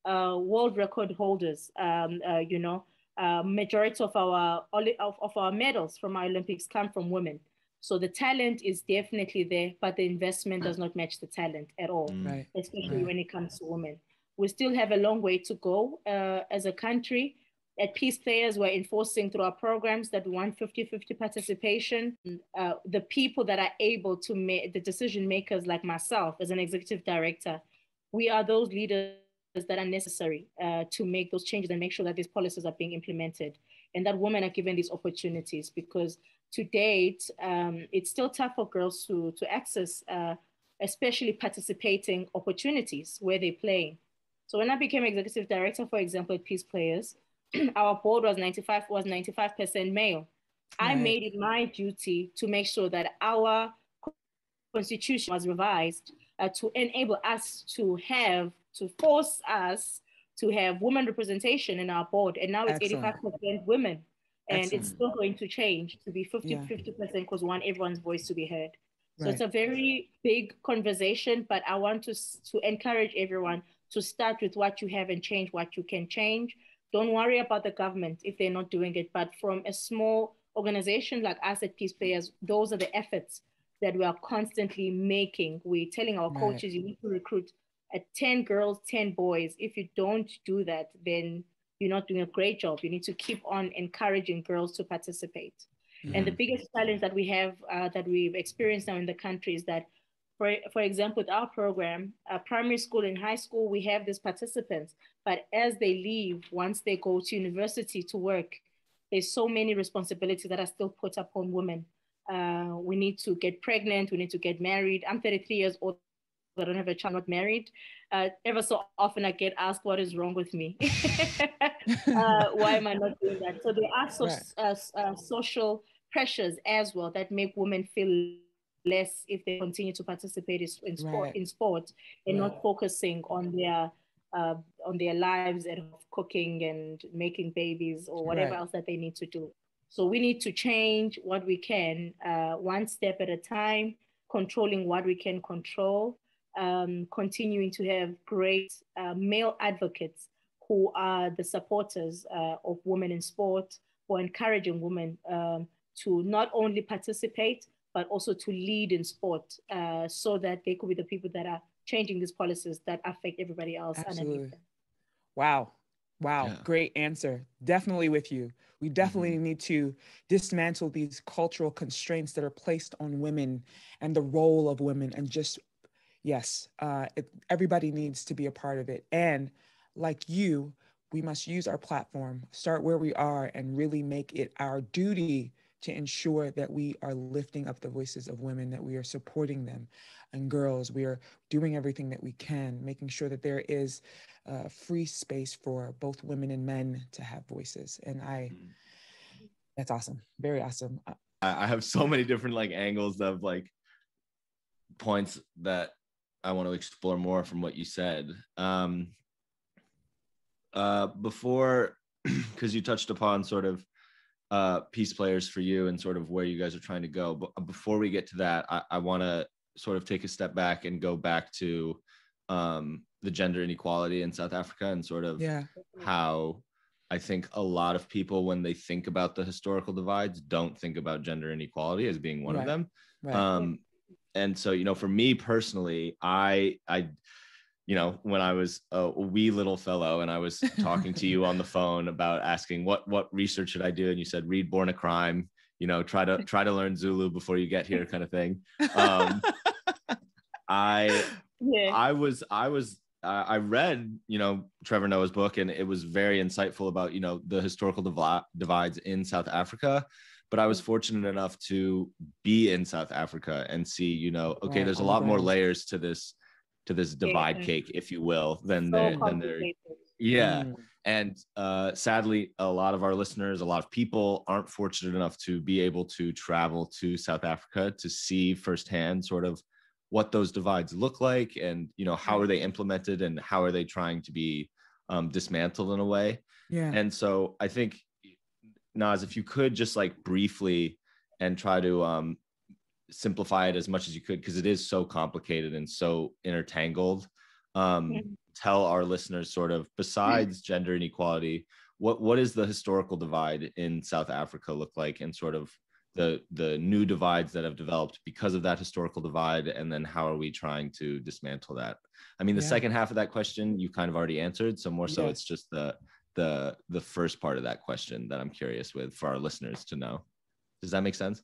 uh, world record holders. Um, uh, you know, uh, majority of our of, of our medals from our Olympics come from women. So the talent is definitely there, but the investment does not match the talent at all, mm. especially right. when it comes to women. We still have a long way to go uh, as a country at Peace Players, we're enforcing through our programs that we want 50-50 participation. Uh, the people that are able to make the decision makers like myself as an executive director, we are those leaders that are necessary uh, to make those changes and make sure that these policies are being implemented and that women are given these opportunities because to date, um, it's still tough for girls to, to access, uh, especially participating opportunities where they play. So when I became executive director, for example, at Peace Players, our board was 95 was 95% male. I made it my duty to make sure that our constitution was revised uh, to enable us to have, to force us to have women representation in our board. And now it's Excellent. 85% women. And Excellent. it's still going to change to be 50, yeah. 50% because we want everyone's voice to be heard. So right. it's a very big conversation, but I want to, to encourage everyone to start with what you have and change what you can change. Don't worry about the government if they're not doing it, but from a small organization like us at Peace Players, those are the efforts that we are constantly making. We're telling our right. coaches you need to recruit at 10 girls, 10 boys. If you don't do that, then you're not doing a great job. You need to keep on encouraging girls to participate. Mm-hmm. And the biggest challenge that we have, uh, that we've experienced now in the country is that, for, for example, with our program, uh, primary school and high school, we have these participants, but as they leave, once they go to university to work, there's so many responsibilities that are still put upon women. Uh, we need to get pregnant, we need to get married. I'm 33 years old, I don't have a child, not married. Uh, ever so often I get asked what is wrong with me. uh, why am I not doing that? So there are so, right. Uh, uh, social pressures as well that make women feel less if they continue to participate in sport, right. in sport and right. not focusing on their uh, on their lives and cooking and making babies or whatever else that they need to do. So we need to change what we can, uh, one step at a time, controlling what we can control, um, continuing to have great uh, male advocates who are the supporters uh, of women in sport, who are encouraging women um, to not only participate, but also to lead in sport uh, so that they could be the people that are changing these policies that affect everybody else. Absolutely. Wow. Wow. Yeah. Great answer. Definitely with you. We definitely mm-hmm. need to dismantle these cultural constraints that are placed on women and the role of women. And just, yes, uh, it, everybody needs to be a part of it. And like you, we must use our platform, start where we are, and really make it our duty to ensure that we are lifting up the voices of women, that we are supporting them and girls. We are doing everything that we can, making sure that there is uh, free space for both women and men to have voices. And I, mm. that's awesome. Very awesome. I have so many different like angles of like points that I want to explore more from what you said. Um, uh, before, because you touched upon sort of uh, peace players for you and sort of where you guys are trying to go. But uh, before we get to that, I, I want to sort of take a step back and go back to um, the gender inequality in South Africa and sort of yeah. how I think a lot of people, when they think about the historical divides, don't think about gender inequality as being one right. of them. Right. Um, and so, you know, for me personally, I, I, you know, when I was a wee little fellow and I was talking to you on the phone about asking what what research should I do, and you said read Born a Crime, you know, try to try to learn Zulu before you get here, kind of thing. Um, I yeah. I was I was uh, I read you know Trevor Noah's book and it was very insightful about you know the historical divi- divides in South Africa. But I was fortunate enough to be in South Africa and see you know okay, there's a lot more layers to this to this divide yeah. cake, if you will, than so the, than there. Yeah. Mm. And uh, sadly, a lot of our listeners, a lot of people aren't fortunate enough to be able to travel to South Africa to see firsthand sort of what those divides look like and you know how are they implemented and how are they trying to be um, dismantled in a way yeah and so i think Nas, if you could just like briefly and try to um, simplify it as much as you could because it is so complicated and so intertangled. Um, tell our listeners sort of besides gender inequality what what is the historical divide in south africa look like and sort of the the new divides that have developed because of that historical divide? And then how are we trying to dismantle that? I mean the yeah. second half of that question you kind of already answered so more so it's just the the the first part of that question that i'm curious with for our listeners to know does that make sense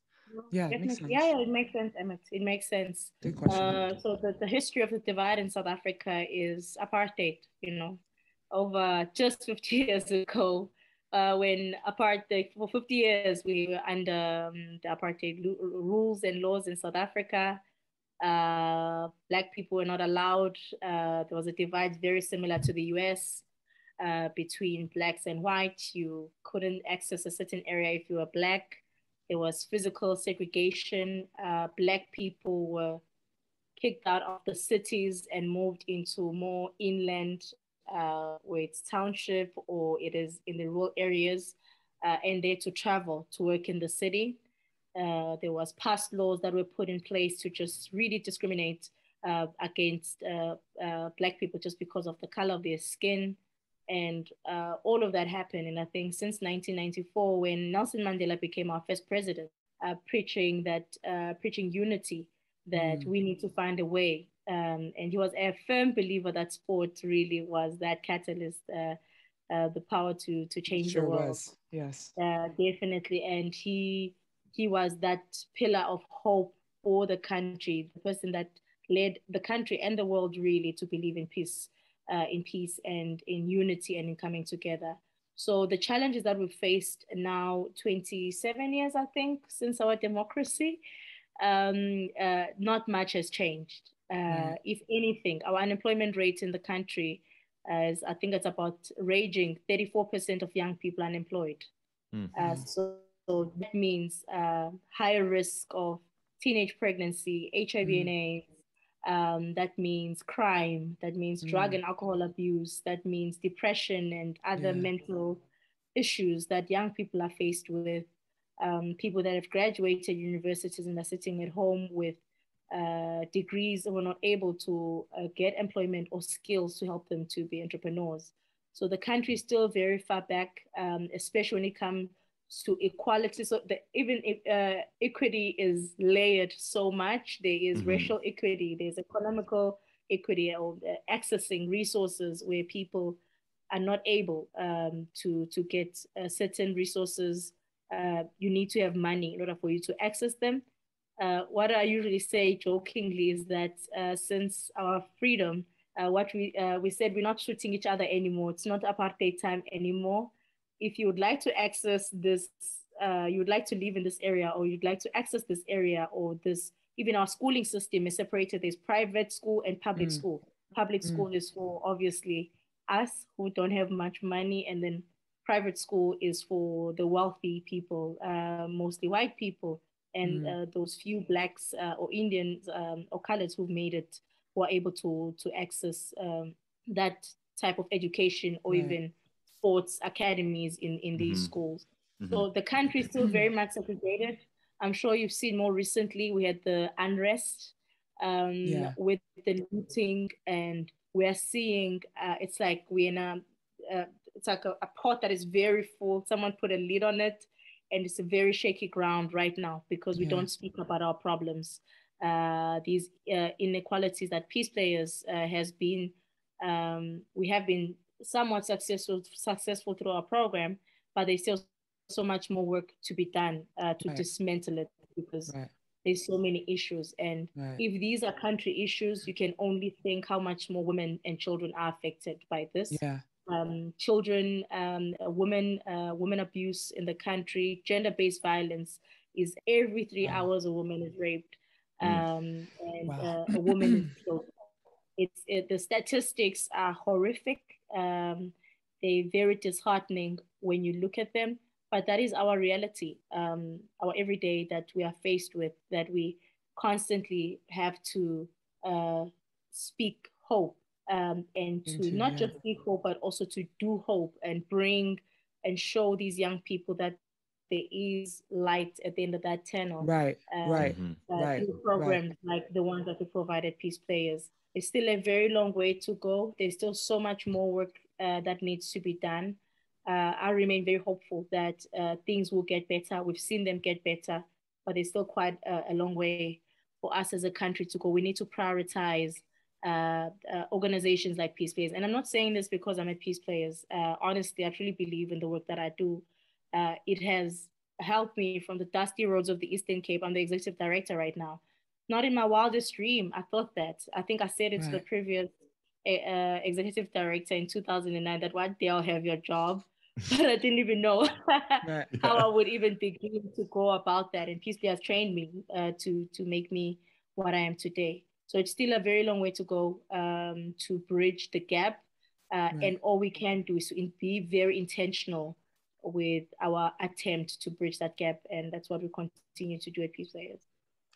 yeah, it makes, yeah, yeah, it makes sense, Emmett. It makes sense. Uh, so the, the history of the divide in South Africa is apartheid, you know, over just 50 years ago, uh, when apartheid, for 50 years, we were under um, the apartheid lo- rules and laws in South Africa. Uh, black people were not allowed. Uh, there was a divide very similar to the US uh, between blacks and white. You couldn't access a certain area if you were black there was physical segregation. Uh, black people were kicked out of the cities and moved into more inland, uh, where it's township or it is in the rural areas, uh, and there to travel to work in the city. Uh, there was past laws that were put in place to just really discriminate uh, against uh, uh, black people just because of the color of their skin. And uh, all of that happened. And I think since 1994, when Nelson Mandela became our first president, uh, preaching that, preaching unity, that mm. we need to find a way. Um, and he was a firm believer that sport really was that catalyst, the power to to change sure the world. Was. Yes, definitely. And he he was that pillar of hope for the country, the person that led the country and the world really to believe in peace, uh, in peace and in unity and in coming together. So the challenges that we've faced now, 27 years, I think, since our democracy, um, uh, not much has changed. Uh, mm. If anything, our unemployment rate in the country is, I think it's about raging 34% of young people unemployed. Mm-hmm. so, so, that means uh, higher risk of teenage pregnancy, HIV mm. and AIDS, um, that means crime, that means mm. drug and alcohol abuse, that means depression and other yeah. mental issues that young people are faced with. Um, people that have graduated universities and are sitting at home with uh, degrees and were not able to uh, get employment or skills to help them to be entrepreneurs. So the country is still very far back, um, especially when it comes to equality. So the, even if, uh, equity is layered so much. There is mm-hmm. racial equity, there's economical equity, or uh, accessing resources where people are not able um, to to get uh, certain resources. Uh, you need to have money in order for you to access them. Uh, what I usually say jokingly is that uh, since our freedom, what we we said we're not shooting each other anymore. It's not apartheid time anymore if you would like to access this, uh, you would like to live in this area, or you'd like to access this area, or this, even our schooling system is separated. There's private school and public mm. school. Public mm. school is for obviously us who don't have much money, and then private school is for the wealthy people, uh, mostly white people, and mm. uh, those few blacks uh, or Indians um, or colors who've made it, who are able to to access um, that type of education or right. even sports academies in, in these mm-hmm. schools. Mm-hmm. So the country is still very much segregated. I'm sure you've seen more recently, we had the unrest um, yeah. with the looting, and we're seeing uh, it's like we're in a, uh, it's like a, a, pot that is very full. Someone put a lid on it, and it's a very shaky ground right now because we yeah. don't speak about our problems. Uh, these uh, inequalities that Peace Players uh, has been, um, we have been somewhat successful successful through our program, but there's still so much more work to be done uh, to right. dismantle it because right. there's so many issues. And right. if these are country issues, you can only think how much more women and children are affected by this. Yeah. Um, children, um, women, uh, women abuse in the country, gender-based violence is every three wow. hours a woman is raped, mm. um, and wow. uh, a woman is killed. It's it, the statistics are horrific. Um, they're very disheartening when you look at them, but that is our reality, um, our everyday that we are faced with, that we constantly have to uh, speak hope um, and to Into, not yeah. just speak hope, but also to do hope and bring and show these young people that there is light at the end of that tunnel. Right, um, right, uh, right. Programs right. like the ones that we provided Peace Players it's still a very long way to go. There's still so much more work uh, that needs to be done. Uh, I remain very hopeful that uh, things will get better. We've seen them get better, but there's still quite a, a long way for us as a country to go. We need to prioritize uh, uh, organizations like Peace Players. And I'm not saying this because I'm a Peace Players. Uh, honestly, I truly believe in the work that I do. it has helped me from the dusty roads of the Eastern Cape. I'm the executive director right now not in my wildest dream. I thought that. I think I said it right. to the previous uh, executive director in 2009 that one day I'll have your job. but I didn't even know right. how I would even begin to go about that. And Peace has trained me uh, to to make me what I am today. So it's still a very long way to go um, to bridge the gap. Uh, right. And all we can do is to be very intentional with our attempt to bridge that gap. And that's what we continue to do at Peace Players.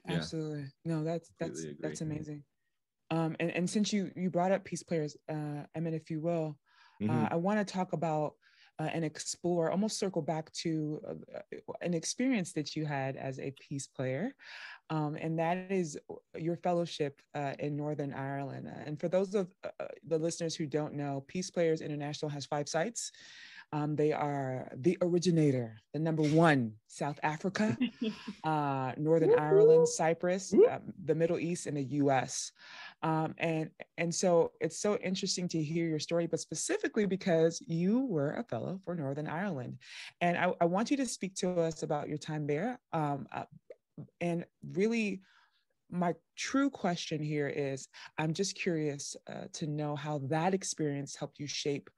Yeah. Absolutely. No, that's that's that's amazing. Um, and, and since you you brought up Peace Players, uh, I mean, if you will, uh, mm-hmm. uh, I want to talk about uh, and explore, almost circle back to uh, an experience that you had as a peace player. Um, and that is your fellowship uh, in Northern Ireland. And for those of uh, the listeners who don't know, Peace Players International has five sites. Um, they are the originator, the number one, South Africa, uh, Northern Ireland, Cyprus, uh, the Middle East, and the US. Um, and, and so it's so interesting to hear your story, but specifically because you were a fellow for Northern Ireland. And I, I want you to speak to us about your time there. Um, uh, and really, my true question here is I'm just curious uh, to know how that experience helped you shape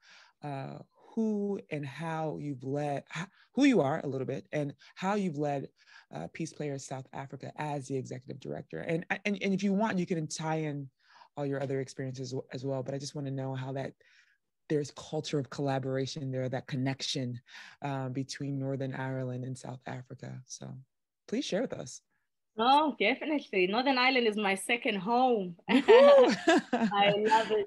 uh, who and how you've led, who you are a little bit, and how you've led uh, Peace Players South Africa as the executive director. And, and, and if you want, you can tie in all your other experiences as well. But I just want to know how that there's culture of collaboration there, that connection uh, between Northern Ireland and South Africa. So please share with us. Oh, definitely. Northern Ireland is my second home. I love it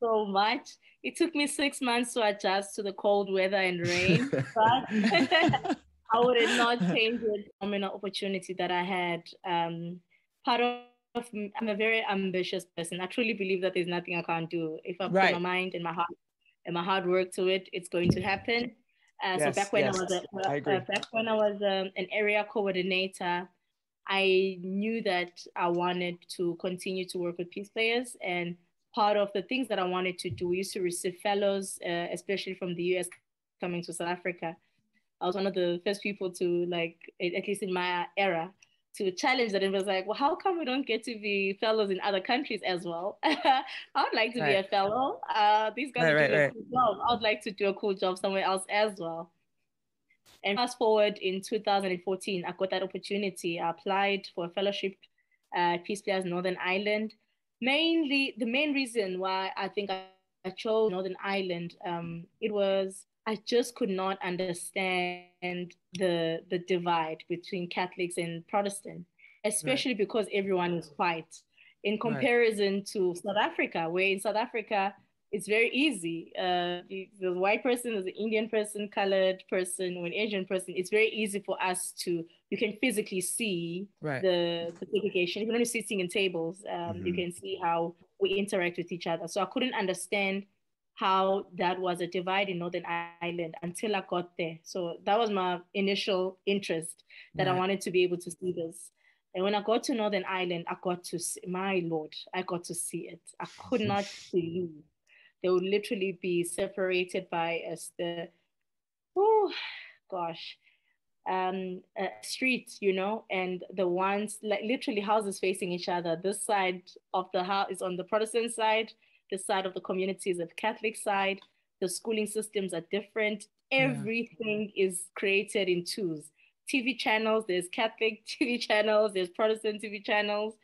so much. It took me six months to adjust to the cold weather and rain, but I would not change it from an opportunity that I had. Um, part of I'm a very ambitious person. I truly believe that there's nothing I can't do. If I right. put my mind and my heart and my hard work to it, it's going to happen. Uh, yes, so back when yes, I was a, uh, back when I was um, an area coordinator, I knew that I wanted to continue to work with peace players. And part of the things that I wanted to do, we used to receive fellows, uh, especially from the US coming to South Africa. I was one of the first people to like, at least in my era, to challenge that and was like, well, how come we don't get to be fellows in other countries as well? I would like to right. be a fellow. Uh, these guys right, are doing right, a cool job. I would like to do a cool job somewhere else as well. And fast forward in 2014, I got that opportunity. I applied for a fellowship at Peace Players Northern Ireland. Mainly, the main reason why I think I, I chose Northern Ireland, um, it was I just could not understand the the divide between Catholics and Protestant, especially right. because everyone is white. In comparison right. to South Africa, where in South Africa it's very easy. Uh, the, the white person the Indian person, colored person, or an Asian person. It's very easy for us to you can physically see right. the the segregation. Even when you're sitting in tables, um, mm-hmm. you can see how we interact with each other. So I couldn't understand how that was a divide in Northern Ireland until I got there. So that was my initial interest that right. I wanted to be able to see this. And when I got to Northern Ireland, I got to see, my Lord, I got to see it. I could not believe they would literally be separated by as the, oh gosh, um, uh, streets, you know, and the ones like literally houses facing each other. This side of the house is on the Protestant side, the side of the community is the Catholic side. The schooling systems are different. Everything yeah. is created in twos. TV channels, there's Catholic TV channels, there's Protestant TV channels.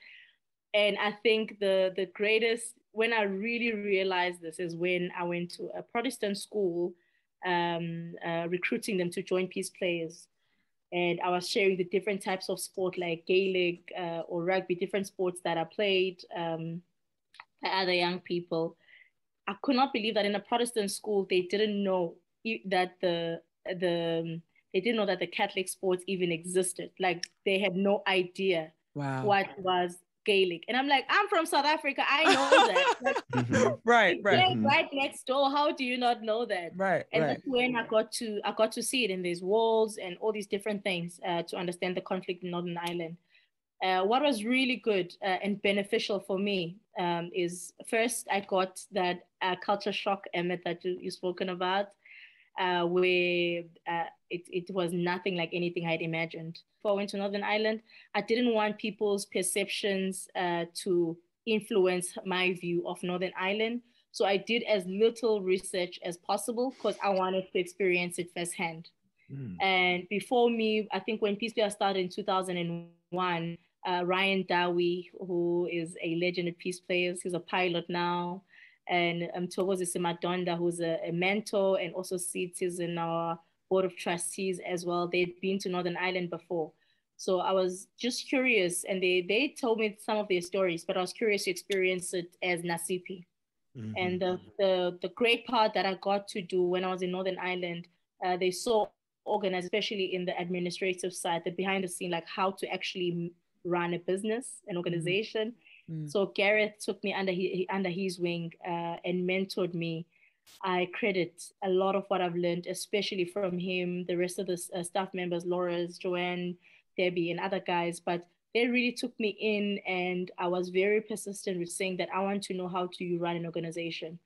And I think the, the greatest, when I really realized this is when I went to a Protestant school, um, uh, recruiting them to join Peace Players. And I was sharing the different types of sport like Gaelic uh, or rugby, different sports that I played. Um, other young people. I could not believe that in a Protestant school they didn't know that the the they didn't know that the Catholic sports even existed. Like they had no idea wow. what was Gaelic. And I'm like, I'm from South Africa. I know that. Like, mm-hmm. right, right. Mm-hmm. Right next door. How do you not know that? Right. And right. that's when I got to I got to see it in these walls and all these different things uh, to understand the conflict in Northern Ireland. Uh, what was really good uh, and beneficial for me um, is first I got that uh, culture shock, Emmett, that you, you spoken about, uh, where uh, it, it was nothing like anything I'd imagined. Before I went to Northern Ireland, I didn't want people's perceptions uh, to influence my view of Northern Ireland. So I did as little research as possible because I wanted to experience it firsthand. Mm. And before me, I think when Peace Player started in 2001, uh, Ryan Dowie, who is a legend at Peace Players. He's a pilot now. And um, Thokosi Simadonda, who's a, a, mentor and also sits in our board of trustees as well. They'd been to Northern Ireland before. So I was just curious, and they they told me some of their stories, but I was curious to experience it as Nasiphi. Mm-hmm. And the, the the great part that I got to do when I was in Northern Ireland, uh, they saw organized, especially in the administrative side, the behind the scene, like how to actually run a business, an mm-hmm. organization. Mm-hmm. So Gareth took me under his, under his wing uh, and mentored me. I credit a lot of what I've learned, especially from him, the rest of the uh, staff members, Laura's, Joanne, Debbie, and other guys. But they really took me in, and I was very persistent with saying that I want to know how to run an organization.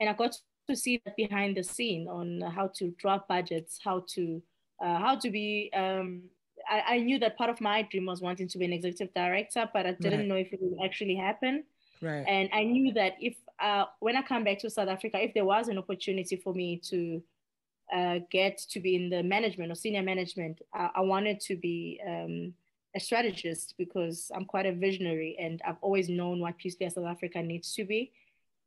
And I got to see that behind the scene on how to drop budgets, how to uh, how to be. Um, I, I, knew that part of my dream was wanting to be an executive director, but I didn't right. know if it would actually happen. Right. And I knew that if uh, when I come back to South Africa, if there was an opportunity for me to uh, get to be in the management or senior management, I, I wanted to be um, a strategist because I'm quite a visionary and I've always known what Peace South Africa needs to be.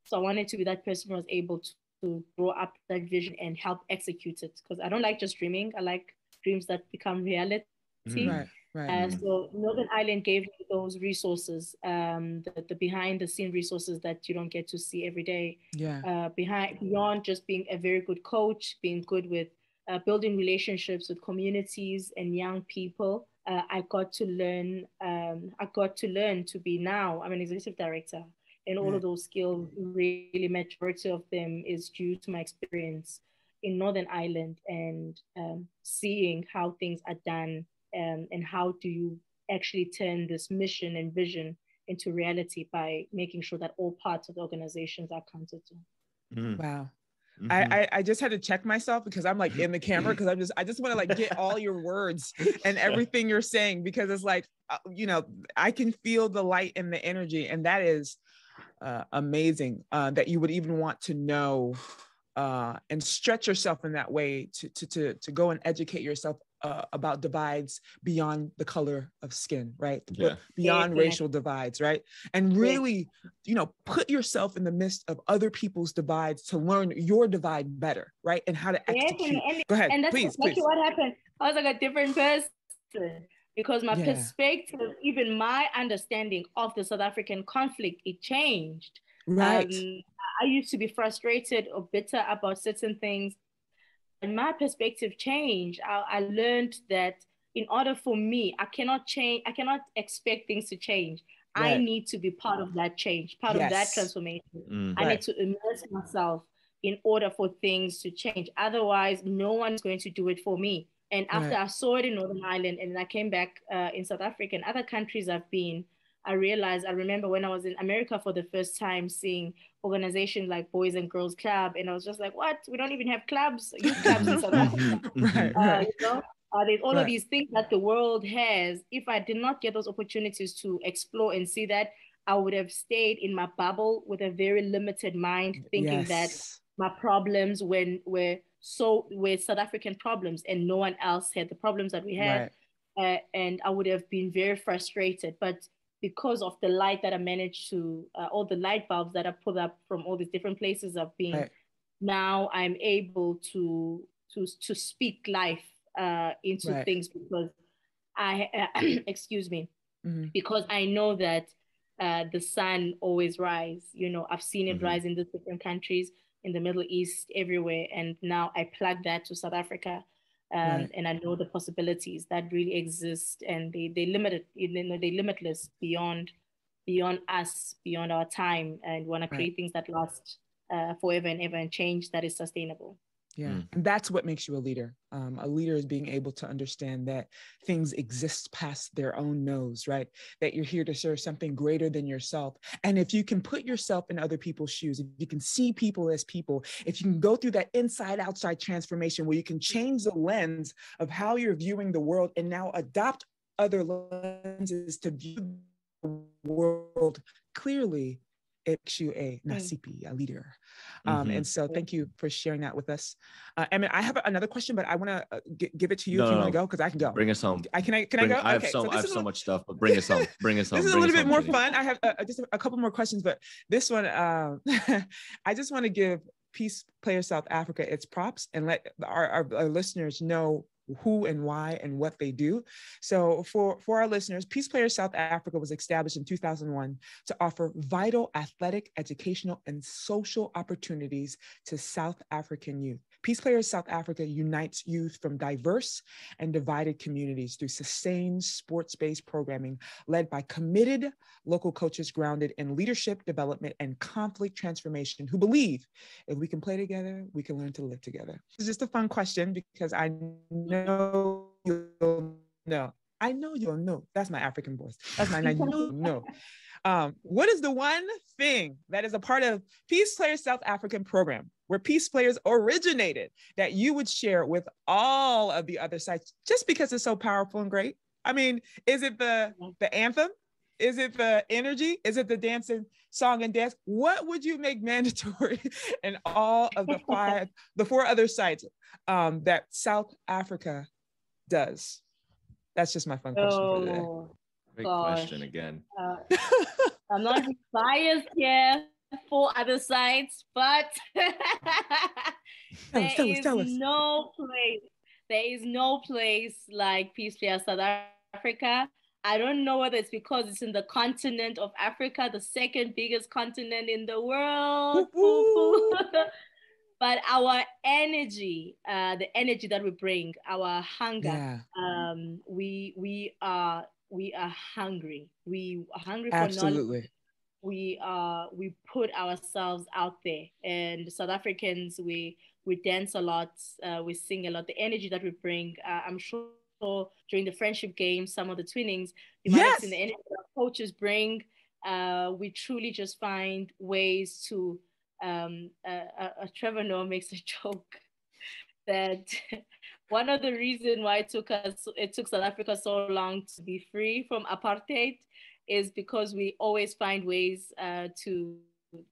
So I wanted to be that person who was able to, to grow up that vision and help execute it because I don't like just dreaming. I like dreams that become reality. Mm-hmm. Right. Right. Uh, so Northern Ireland gave me those resources, um, the, the, behind the scene resources that you don't get to see every day. Yeah. Uh, behind beyond just being a very good coach, being good with uh, building relationships with communities and young people uh, I got to learn. Um, I got to learn to be now. I'm an executive director, and all of those skills, really majority of them, is due to my experience in Northern Ireland and um, seeing how things are done um, and how do you actually turn this mission and vision into reality by making sure that all parts of the organizations are counted to. Mm. Wow. Mm-hmm. I, I just had to check myself because I'm like in the camera because I'm just I just want to like get all your words and everything you're saying because it's like uh, you know I can feel the light and the energy and that is uh, amazing uh, that you would even want to know uh, and stretch yourself in that way to to to to go and educate yourself uh, about divides beyond the color of skin, right? Yeah. Beyond yeah. racial divides, right? And really, you know, put yourself in the midst of other people's divides to learn your divide better, right? And how to execute. And, and, Go ahead, and that's please, exactly please. what happened. I was like a different person because my yeah. perspective, even my understanding of the South African conflict, it changed. Right. Um, I used to be frustrated or bitter about certain things and my perspective changed. I, I learned that in order for me, I cannot change, I cannot expect things to change. Right. I need to be part of that change, part yes. of that transformation. Mm, I right. need to immerse myself in order for things to change. Otherwise, no one's going to do it for me. And after right. I saw it in Northern Ireland and I came back uh, in South Africa and other countries I've been, I realized, I remember when I was in America for the first time seeing organizations like Boys and Girls Club, and I was just like, what? We don't even have clubs, youth clubs in South Africa. right, uh, right. You know? Uh, there's all right. of these things that the world has. If I did not get those opportunities to explore and see that, I would have stayed in my bubble with a very limited mind, thinking yes. that my problems when were so were South African problems and no one else had the problems that we had. Right. Uh, and I would have been very frustrated. But because of the light that I managed to, uh, all the light bulbs that I put up from all these different places I've been, right. now I'm able to to to speak life uh, into right. things because I, uh, excuse me, mm-hmm. because I know that uh, the sun always rise. You know, I've seen it mm-hmm. rise in the different countries, in the Middle East, everywhere, and now I plug that to South Africa um, right. and I know the possibilities that really exist, and they they limited, you know, they limitless beyond beyond us, beyond our time, and want to create right. things that last uh, forever and ever and change that is sustainable. Yeah. Mm. And that's what makes you a leader. Um, a leader is being able to understand that things exist past their own nose, right? That you're here to serve something greater than yourself. And if you can put yourself in other people's shoes, if you can see people as people, if you can go through that inside outside transformation where you can change the lens of how you're viewing the world and now adopt other lenses to view the world clearly makes you a mm. Nasiphi, a leader. Um, mm-hmm. And so thank you for sharing that with us. Uh, I I have another question, but I want to uh, g- give it to you no, if you no, want to go, because I can go. Bring us home. I can I can bring, I go? I have okay, so, so I have so much stuff, but bring us home. Bring us home. this is bring a little bit more Chinny. fun. I have uh, just a couple more questions, but this one, uh, I just want to give Peace Player South Africa its props and let our, our, our listeners know who and why and what they do. So for, for our listeners, Peace Players South Africa was established in 2001 to offer vital athletic, educational, and social opportunities to South African youth. Peace Players South Africa unites youth from diverse and divided communities through sustained sports based programming led by committed local coaches grounded in leadership development and conflict transformation who believe if we can play together, we can learn to live together. It's just a fun question because I know you'll know. I know you'll know. That's my African voice. That's my I know know. Um, what is the one thing that is a part of Peace Players South African program where Peace Players originated that you would share with all of the other sites just because it's so powerful and great? I mean, is it the the anthem? Is it the energy? Is it the dancing song and dance? What would you make mandatory in all of the five, the four other sites um, that South Africa does? That's just my fun question for today. Oh, Great Gosh. question again. uh, I'm not biased here for other sites, but Tell us, tell us, is tell us. no place. There is no place like Peace Player South Africa. I don't know whether it's because it's in the continent of Africa, the second biggest continent in the world. But our energy, uh, the energy that we bring, our hunger, Yeah, um, we we are we are hungry. We are hungry for knowledge absolutely. we uh we put ourselves out there and south africans we we dance a lot uh, we sing a lot the energy that we bring uh, i'm sure during the friendship games some of the twinnings you might have Yes. seen the energy that coaches bring uh, we truly just find ways to um, uh, Trevor Noah makes a joke that one of the reasons why it took us it took South Africa so long to be free from apartheid is because we always find ways uh, to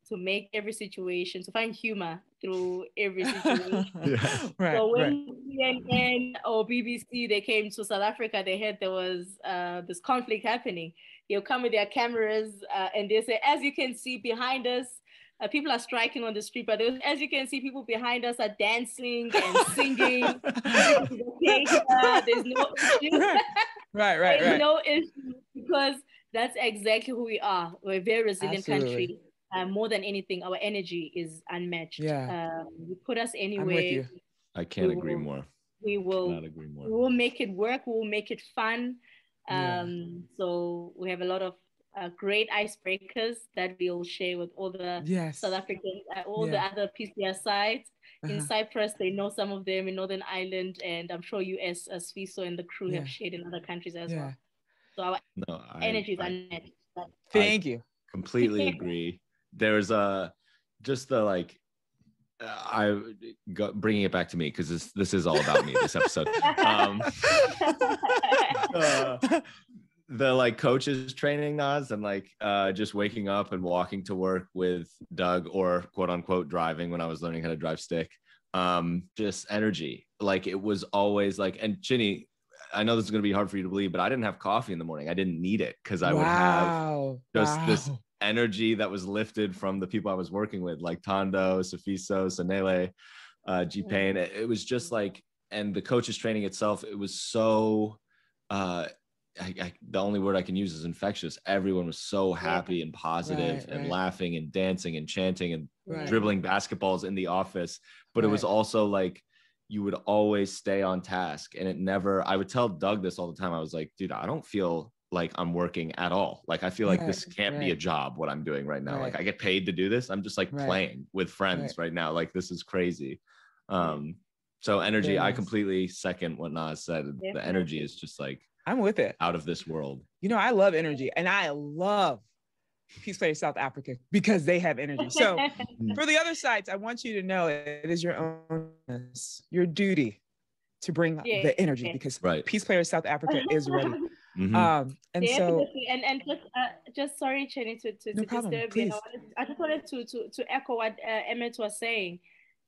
to make every situation to find humor through every situation. Yeah. right, so right. when CNN or BBC they came to South Africa, they heard there was uh, this conflict happening. They'll come with their cameras uh, and they say, as you can see behind us, uh, people are striking on the street, but there- as you can see, people behind us are dancing and singing. Everything's okay. There's no issue. right, right, right, There's right. no issue because that's exactly who we are. We're a very resilient Absolutely. country. Uh, more than anything, our energy is unmatched. Yeah. Um, you put us I'm with anywhere, you. I can't agree will- more. we will not agree more. we will make it work. We will make it fun. Yeah. Um, So we have a lot of uh, great icebreakers that we'll share with all the Yes. South Africans uh, all Yeah. the other PCS sites. In Uh-huh. Cyprus, they know some of them in Northern Ireland, and I'm sure US, uh, Sfiso, and the crew Yeah. have shared in other countries as Yeah. well. So our No, I, energy is I unmatched. Thank you. completely agree. There's a just the like uh, I got bringing it back to me because this this is all about me this episode. Um, uh, the like coaches training Nas and like uh, just waking up and walking to work with Doug or quote unquote driving when I was learning how to drive stick. Um, just energy. Like it was always like, and Chinny, I know this is gonna be hard for you to believe, but I didn't have coffee in the morning. I didn't need it because I would have wow. just this- energy that was lifted from the people I was working with, like Tondo, Sofiso, Sanele, uh, G Payne. It, it was just like, and the coaches training itself, it was so, uh, I, I, the only word I can use is infectious. Everyone was so happy and positive Right, and right. laughing and dancing and chanting and Right. dribbling basketballs in the office. But it was also like, you would always stay on task and it never, I would tell Doug this all the time. I was like, dude, I don't feel like I'm working at all. Like I feel like Right, this can't be a job what I'm doing right now. Like I get paid to do this. I'm just like Right. playing with friends right. now. Like this is crazy. Um so energy, Very I completely second what Nas said. The energy is just like I'm with it. out of this world. You know, I love energy and I love Peace Players South Africa because they have energy. So for the other sites, I want you to know it is your own your duty to bring Yeah, the energy yeah. because Right. Peace Players South Africa is ready. Mhm. Um, and so and and just uh, just sorry, Chinny, to, to, No to problem, disturb you. and I, I just wanted to to to echo what uh, Emmett was saying,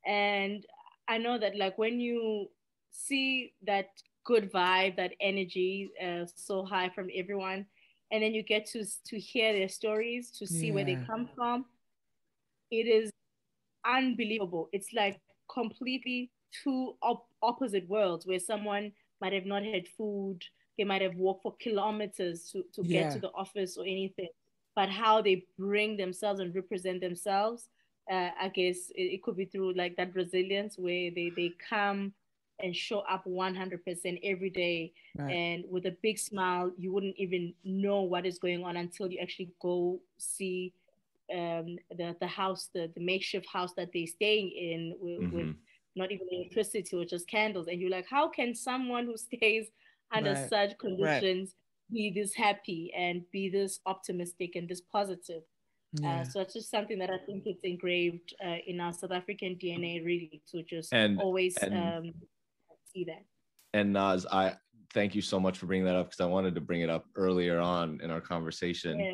and I know that like when you see that good vibe, that energy uh, so high from everyone, and then you get to to hear their stories, to see where they come from, it is unbelievable. It's like completely two op- opposite worlds where someone might have not had food, they might have walked for kilometers to, to yeah. get to the office or anything, but how they bring themselves and represent themselves. Uh, I guess it, it, could be through like that resilience where they, they come and show up 100% every day right. and with a big smile you wouldn't even know what is going on until you actually go see um, the, the house the, the makeshift house that they're staying in with, mm-hmm. with not even electricity or just candles and you're like how can someone who stays under right. such conditions right. be this happy and be this optimistic and this positive uh, yeah. Uh, so it's just something that I think it's engraved uh, in our South African DNA, really, to just and, always and, um, see that. And Nas, I thank you so much for bringing that up because I wanted to bring it up earlier on in our conversation. Yeah.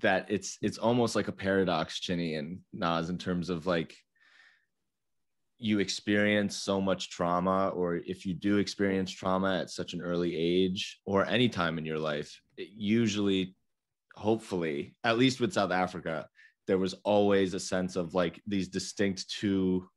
That it's it's almost like a paradox, Chinny and Nas, in terms of like you experience so much trauma, or if you do experience trauma at such an early age, or any time in your life, it usually, hopefully, at least with South Africa, there was always a sense of like these distinct two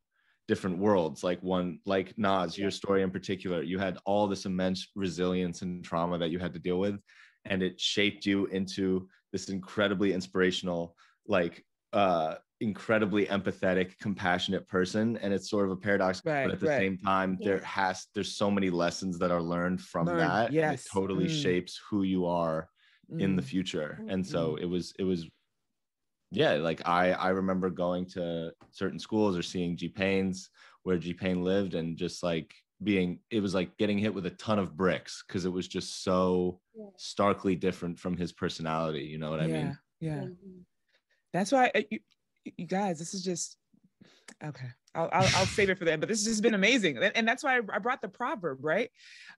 different worlds like one like Nas your story in particular you had all this immense resilience and trauma that you had to deal with and it shaped you into this incredibly inspirational like uh incredibly empathetic compassionate person and it's sort of a paradox right, but at the right. same time yeah. there has there's so many lessons that are learned from learned, that yes. it totally mm. shapes who you are mm. in the mm. future and so mm. it was it was yeah, like I I remember going to certain schools or seeing G Payne's where G Payne lived and just like being it was like getting hit with a ton of bricks because it was just so yeah. starkly different from his personality. You know what I mean? Yeah. Mm-hmm. That's why uh, you, you guys, this is just okay. I'll, I'll, I'll save it for that. But this has been amazing, and that's why I brought the proverb, right?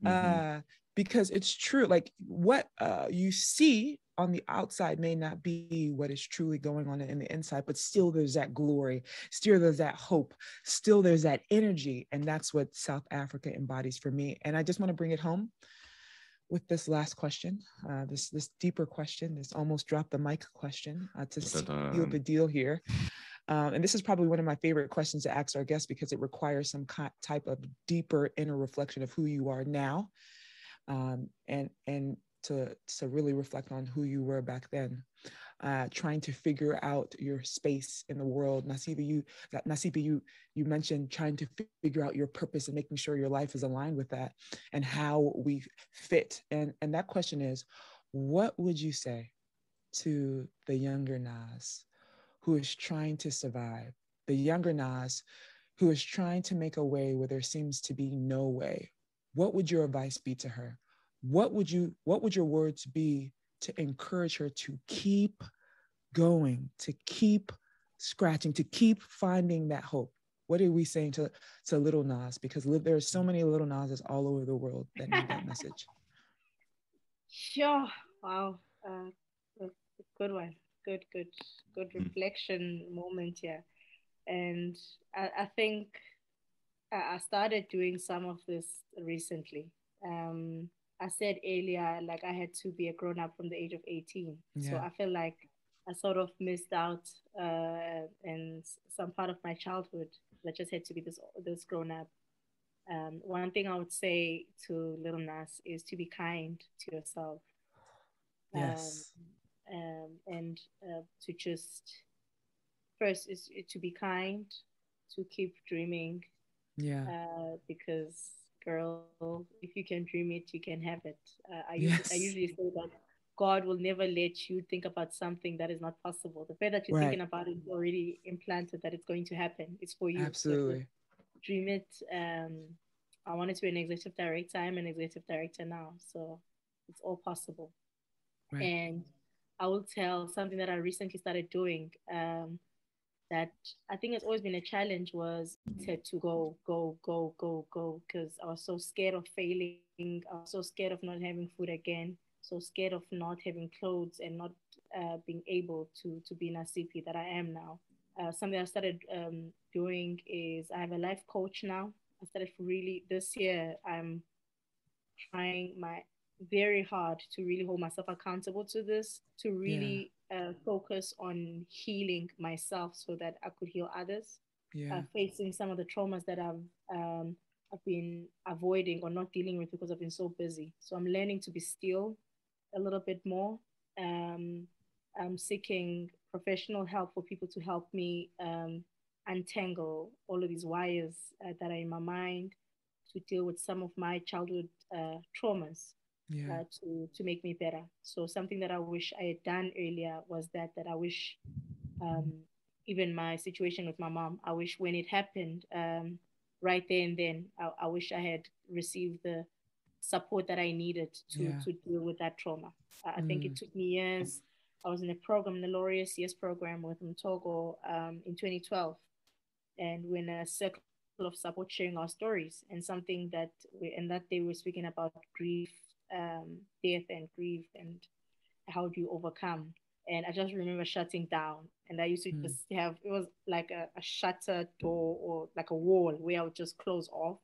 Mm-hmm. Uh, because it's true. Like what uh, you see on the outside may not be what is truly going on in the inside, but still there's that glory, still there's that hope, still there's that energy. And that's what South Africa embodies for me. And I just want to bring it home with this last question, uh, this this deeper question, this almost drop the mic question uh, to seal the deal here. Um, and this is probably one of my favorite questions to ask our guests because it requires some type of deeper inner reflection of who you are now um, and and to to really reflect on who you were back then uh, trying to figure out your space in the world. Nasiphi you that Nasiphi you you mentioned trying to figure out your purpose and making sure your life is aligned with that and how we fit. And and that question is what would you say to the younger Nas who is trying to survive? The younger Nas who is trying to make a way where there seems to be no way. What would your advice be to her what would you what would your words be to encourage her to keep going to keep scratching to keep finding that hope? What are we saying to to little Nas because there are so many little Nazes all over the world that need that message. Sure. Wow. Uh, good one. Good good good hmm. reflection moment here. And I, I think I started doing some of this recently. Um, I said earlier, like I had to be a grown up from the age of 18. Yeah. So I feel like I sort of missed out uh, and some part of my childhood that just had to be this this grown up. Um, one thing I would say to little Nas is to be kind to yourself. Yes. Um, um, and uh, to just first is to be kind, to keep dreaming. Yeah. Uh, because girl, if you can dream it, you can have it. Uh, I, yes. usually, I usually say that God will never let you think about something that is not possible. The fact that you're right. thinking about it is already implanted that it's going to happen. It's for you. Absolutely. So dream it. Um, I wanted to be an executive director. I'm an executive director now. So it's all possible. Right. And I will tell something that I recently started doing. Um, that I think has always been a challenge was to, to go, go, go, go, go, because I was so scared of failing. I was so scared of not having food again, so scared of not having clothes and not uh, being able to, to be in a CP that I am now. Uh, something I started um, doing is I have a life coach now. I started really this year. I'm trying my very hard to really hold myself accountable to this, to really uh, focus on healing myself so that I could heal others. Yeah. uh, facing some of the traumas that I've um, I've been avoiding or not dealing with because I've been so busy. So I'm learning to be still a little bit more. Um, I'm seeking professional help for people to help me um, untangle all of these wires uh, that are in my mind to deal with some of my childhood uh, traumas Yeah. uh, to to make me better. So something that I wish I had done earlier was that that I wish um, even my situation with my mom. I wish when it happened, um, right there and then, I, I wish I had received the support that I needed to Yeah. to deal with that trauma. I, I think Mm. it took me years. I was in a program, the Laureate CS program with Mtogo um, in 2012, and when a circle of support sharing our stories and something that we and that they were speaking about grief, um, death, and grief, and how do you overcome. And I just remember shutting down, and I used to Mm. just have it was like a, a shutter door or like a wall where I would just close off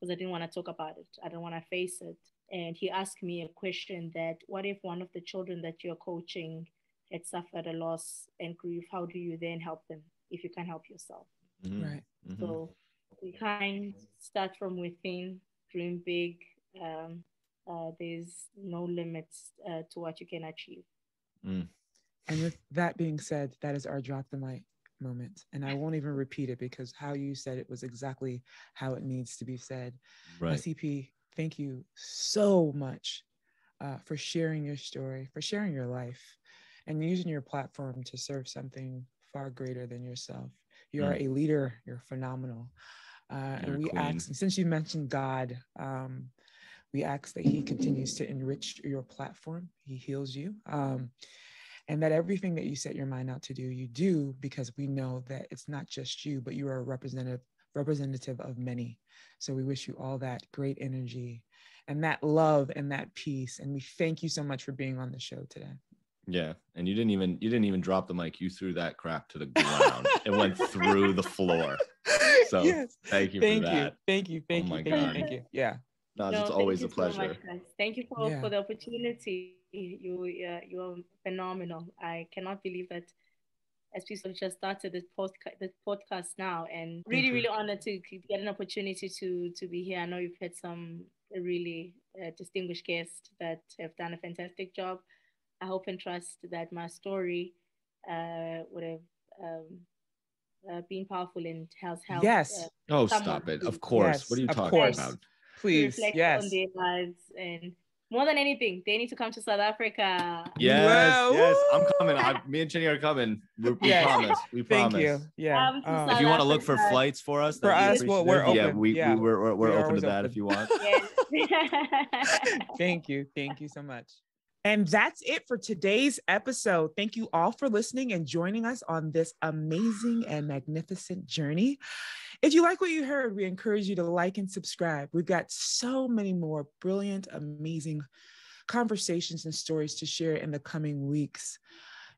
because I didn't want to talk about it. I didn't want to face it. And he asked me a question that what if one of the children that you're coaching had suffered a loss and grief? How do you then help them if you can't help yourself? Mhm, Right. mhm. So we kind start from within, dream big. Um, uh, there's no limits uh, to what you can achieve. And with that being said, that is our drop the mic moment. And I won't even repeat it because how you said it was exactly how it needs to be said. right. SCP, thank you so much uh, for sharing your story, for sharing your life, and using your platform to serve something far greater than yourself. You are a leader, you're phenomenal. Uh, and we queen. ask, since you mentioned God, um, we ask that He continues to enrich your platform, He heals you. Um, and that everything that you set your mind out to do, you do because we know that it's not just you, but you are a representative representative of many. So we wish you all that great energy and that love and that peace. And we thank you so much for being on the show today. Yeah, and you didn't even you didn't even drop the mic. You threw that crap to the ground. it went through the floor. So, yes. Thank you Thank for you. Thank you. Thank my you. Thank you. God. Thank you. Yeah. No, No, it's thank always you a so pleasure. much. Thank you for, Yeah. for the opportunity. You uh, you are phenomenal. I cannot believe that as people just started this podcast this podcast now, and really really honored to get an opportunity to to be here. I know you've had some really uh, distinguished guests that have done a fantastic job. I hope and trust that my story uh, would have um, uh, been powerful and has helped. Yes. uh, Oh, stop it. Of course. Yes, what are you talking course. about? To Please. reflect Yes. on their lives and more than anything, they need to come to South Africa. Yes, Well, yes. I'm coming. I, me and Chinny are coming. We, we Yes. promise. We Thank promise. you. Yeah. Um, Um, If you want to look for flights for us, For us, well, we're appreciated. Yeah, open. we, Yeah. we we're, we're, we're We are open to that open. if you want. Thank you. Thank you so much. And that's it for today's episode. Thank you all for listening and joining us on this amazing and magnificent journey. If you like what you heard, we encourage you to like and subscribe. We've got so many more brilliant, amazing conversations and stories to share in the coming weeks.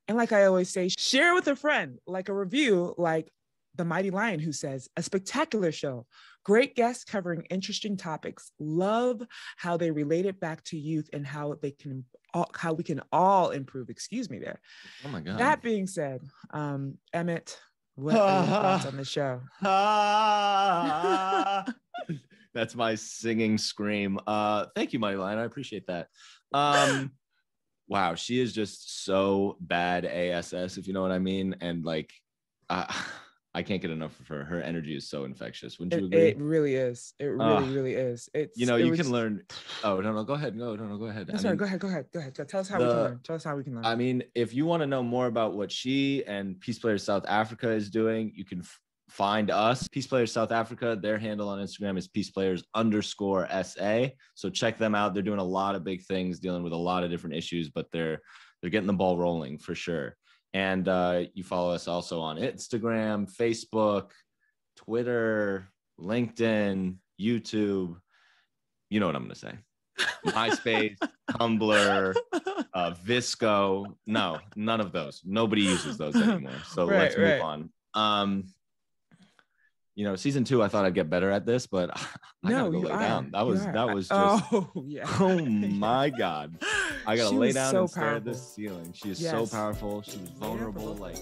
And like I always say, share with a friend, like a review, like The Mighty Lion, who says, a spectacular show, great guests covering interesting topics. Love how they relate it back to youth and how they can, all, how we can all improve. Excuse me there. Oh my god. That being said, um, Emmett, what are your thoughts on the show? That's my singing scream. Uh, thank you, Lion. I appreciate that. Um, wow, she is just so bad ass, if you know what I mean. And like, uh, I can't get enough of her. Her energy is so infectious. Wouldn't you It, agree? it really is. It really, Ah. really is. It's you know, it you was- can learn. Oh no, no, go ahead. No, no, no, go ahead. I right. mean, Go ahead. Go ahead. Go ahead. Tell us how we can learn. Tell us how we can learn. I mean, if you want to know more about what she and Peace Players South Africa is doing, you can f- find us. Peace Players South Africa, their handle on Instagram is Peace Players underscore SA. So check them out. They're doing a lot of big things, dealing with a lot of different issues, but they're they're getting the ball rolling for sure. And uh, you follow us also on Instagram, Facebook, Twitter, LinkedIn, YouTube. You know what I'm gonna say. MySpace, Tumblr, uh, VSCO. No, none of those. Nobody uses those anymore. So Right, let's move right. on. Um, you know, season two, I thought I'd get better at this, but I no, gotta go lay are. down. That You was are. that was just. Oh yeah. Oh my god! I gotta lay down so and stare at powerful. this ceiling. She is so powerful. She was Yeah, vulnerable. bro. Like